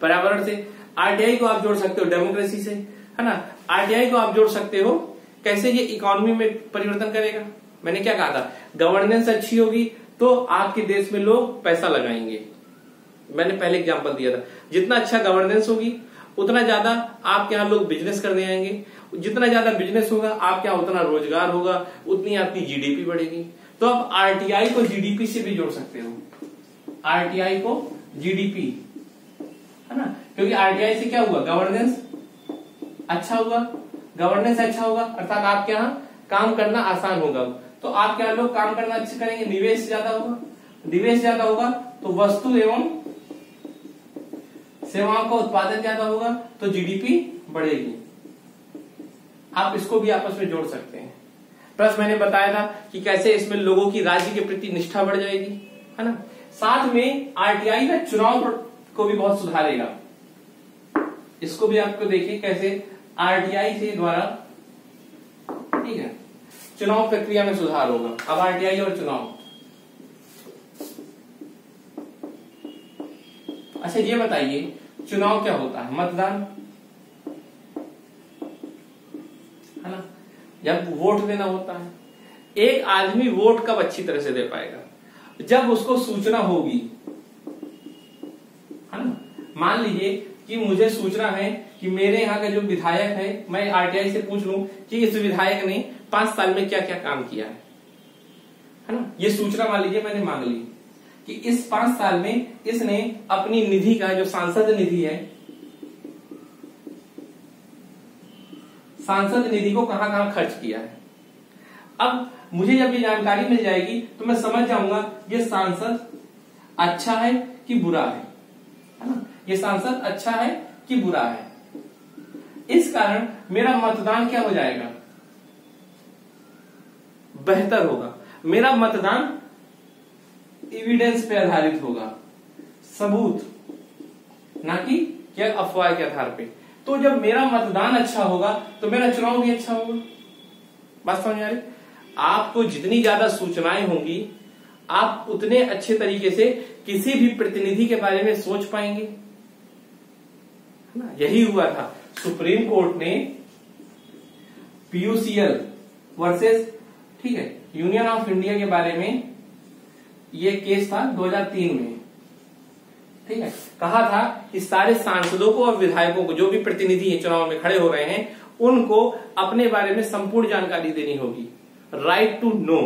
पर्यावरण से। आरटीआई को आप जोड़ सकते हो डेमोक्रेसी से, है ना? आरटीआई को आप जोड़ सकते हो, कैसे ये इकोनॉमी में परिवर्तन करेगा? मैंने क्या कहा था? गवर्नेंस अच्छी होगी तो आपके देश में लोग पैसा लगाएँगे। मैंने पहले एग्ज़ाम्पल दिया था। जितना अच्छा गवर्नेंस होगी, उतना ज़्यादा आपके यहाँ लोग बिज़नेस करने आएँगे। जितना ज़्यादा बिज़नेस होगा, आपके यहाँ उतना रोज़गार होगा, उतनी आपकी जीडीपी बढ़ेगी। तो आप आरटीआई को जीडीपी से भी जोड़ सकते हो। आरटीआई को जीडीपी है ना? क्योंकि आरटीआई से क्या हुआ? गवर्नेंस अच्छा हुआ। गवर्नेंस अच्छा होगा, अर्थात आपके यहाँ काम करना आसान होगा। तो आपके यहाँ लोग काम करना अच्छा करेंगे, निवेश ज़्यादा होगा। निवेश ज़्यादा होगा तो वस्तु एवं सेवाओं का उत्पादन ज़्यादा होगा तो जीडीपी बढ़ेगी। आप इसको भी आपस में जोड़ सकते हैं। प्लस मैंने बताया था कि कैसे इसमें लोगों की राज्य के प्रति निष्ठा बढ़ जाएगी, है ना? साथ में आरटीआई का चुनाव को भी बहुत सुधारेगा। इसको भी आपको देखिए कैसे आरटीआई से द्वारा, ठीक है, चुनाव प्रक्रिया में सुधार होगा। अब आरटीआई और चुनाव। अच्छा ये बताइए चुनाव क्या होता है? मतदान? है ना? जब वोट देना होता है? एक आदमी वोट कब अच्छी तरह से दे पाएगा? जब उसको सूचना होगी। है ना? मान लीजिए कि मुझे सूचना है कि मेरे यहाँ का जो विधायक है, मैं आरटीआई से पूछ लू कि इस विधायक ने पाँच साल में क्या क्या काम किया है? है ना? ये सूचना मान लीजिए मैंने मांग ली। कि इस पाँच साल में इसने अपनी निधि का, जो सांसद निधि है, सांसद निधि को कहाँ कहाँ खर्च किया है? अब मुझे जब ये जानकारी मिल जाएगी तो मैं समझ जाऊँगा, ये सांसद अच्छा है कि बुरा है? है ना? ये सांसद अच्छा है कि बुरा है? इस कारण मेरा मतदान क्या हो जाएगा? बेहतर होगा। मेरा मतदान एविडेंस पे आधारित होगा। सबूत। ना कि क्या अफवाह के आधार पे। तो जब मेरा मतदान अच्छा होगा तो मेरा चुनाव भी अच्छा होगा। बात समझ आ रही? आपको जितनी ज़्यादा सूचनाएँ होंगी, आप उतने अच्छे तरीके से किसी भी प्रतिनिधि के बारे में सोच पाएँगे। ना? यही हुआ था। सुप्रीम कोर्ट ने पीयूसीएल वर्सेस, ठीक है, यूनियन ऑफ़ इंडिया के बारे में ये केस था 2003 में। ठीक है? कहा था कि सारे सांसदों को और विधायकों को, जो भी प्रतिनिधि है चुनाव में खड़े हो रहे हैं, उनको अपने बारे में संपूर्ण जानकारी देनी होगी। राइट टू नो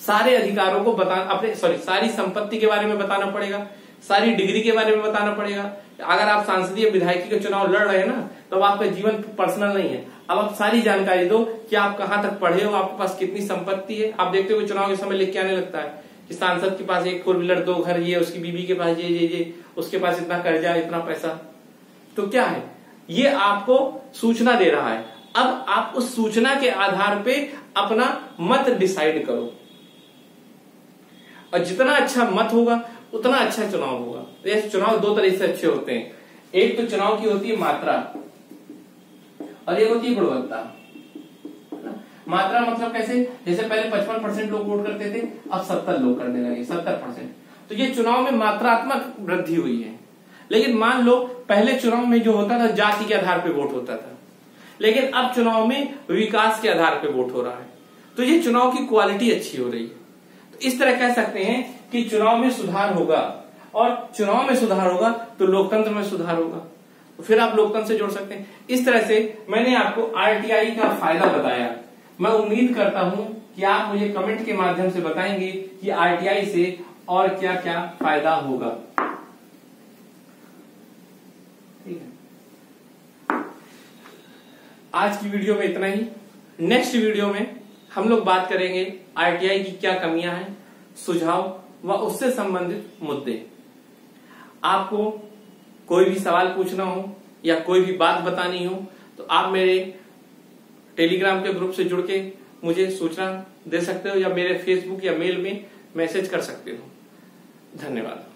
सारे अधिकारों को बता, अपने सॉरी सारी संपत्ति के बारे में बताना पड़ेगा, सारी डिग्री के बारे में बताना पड़ेगा। अगर आप सांसदीय विधायकी का चुनाव लड़ रहे हैं ना तो आपका जीवन पर्सनल नहीं है। अब आप सारी जानकारी दो कि आप कहाँ तक पढ़े हो, आपके पास कितनी संपत्ति है। आप देखते हो चुनाव के समय लिख के आने लगता है। कि सांसद के पास एक फोर व्हीलर, दो घर, ये, उसकी बीबी के पास, ये ये ये, उसके पास इतना कर्जा, इतना पैसा। तो क्या है? ये आपको सूचना दे रहा है। अब आप उस सूचना के आधार पे अपना मत डिसाइड करो। और जितना अच्छा मत होगा, उतना अच्छा चुनाव होगा। तो चुनाव दो तरह से अच्छे होते हैं। एक तो चुनाव की होती है मात्रा, और एक होती है गुणवत्ता। मात्रा मतलब कैसे? जैसे पहले पचपन परसेंट लोग वोट करते थे, अब सत्तर लोग करने लगे, सत्तर परसेंट। तो ये चुनाव में मात्रात्मक वृद्धि हुई है। लेकिन मान लो, पहले चुनाव में जो होता था, जाति के आधार पर वोट होता था। लेकिन अब चुनाव में विकास के आधार पर वोट हो रहा है। तो ये चुनाव की क्वालिटी अच्छी हो रही है। तो इस तरह कह सकते हैं कि चुनाव में सुधार होगा। और चुनाव में सुधार होगा तो लोकतंत्र में सुधार होगा। तो फिर आप लोकतंत्र से जोड़ सकते हैं। इस तरह से मैंने आपको आरटीआई का फ़ायदा बताया। मैं उम्मीद करता हूँ कि आप मुझे कमेंट के माध्यम से बताएँगे कि आरटीआई से और क्या क्या फ़ायदा होगा। ठीक है। आज की वीडियो में इतना ही। नेक्स्ट वीडियो में हम लोग बात करेंगे आरटीआई की क्या कमियाँ हैं, सुझाव व उससे संबंधित मुद्दे। आपको कोई भी सवाल पूछना हो या कोई भी बात बतानी हो तो आप मेरे टेलीग्राम के ग्रुप से जुड़ के मुझे सूचना दे सकते हो या मेरे फेसबुक या मेल में मैसेज कर सकते हो। धन्यवाद।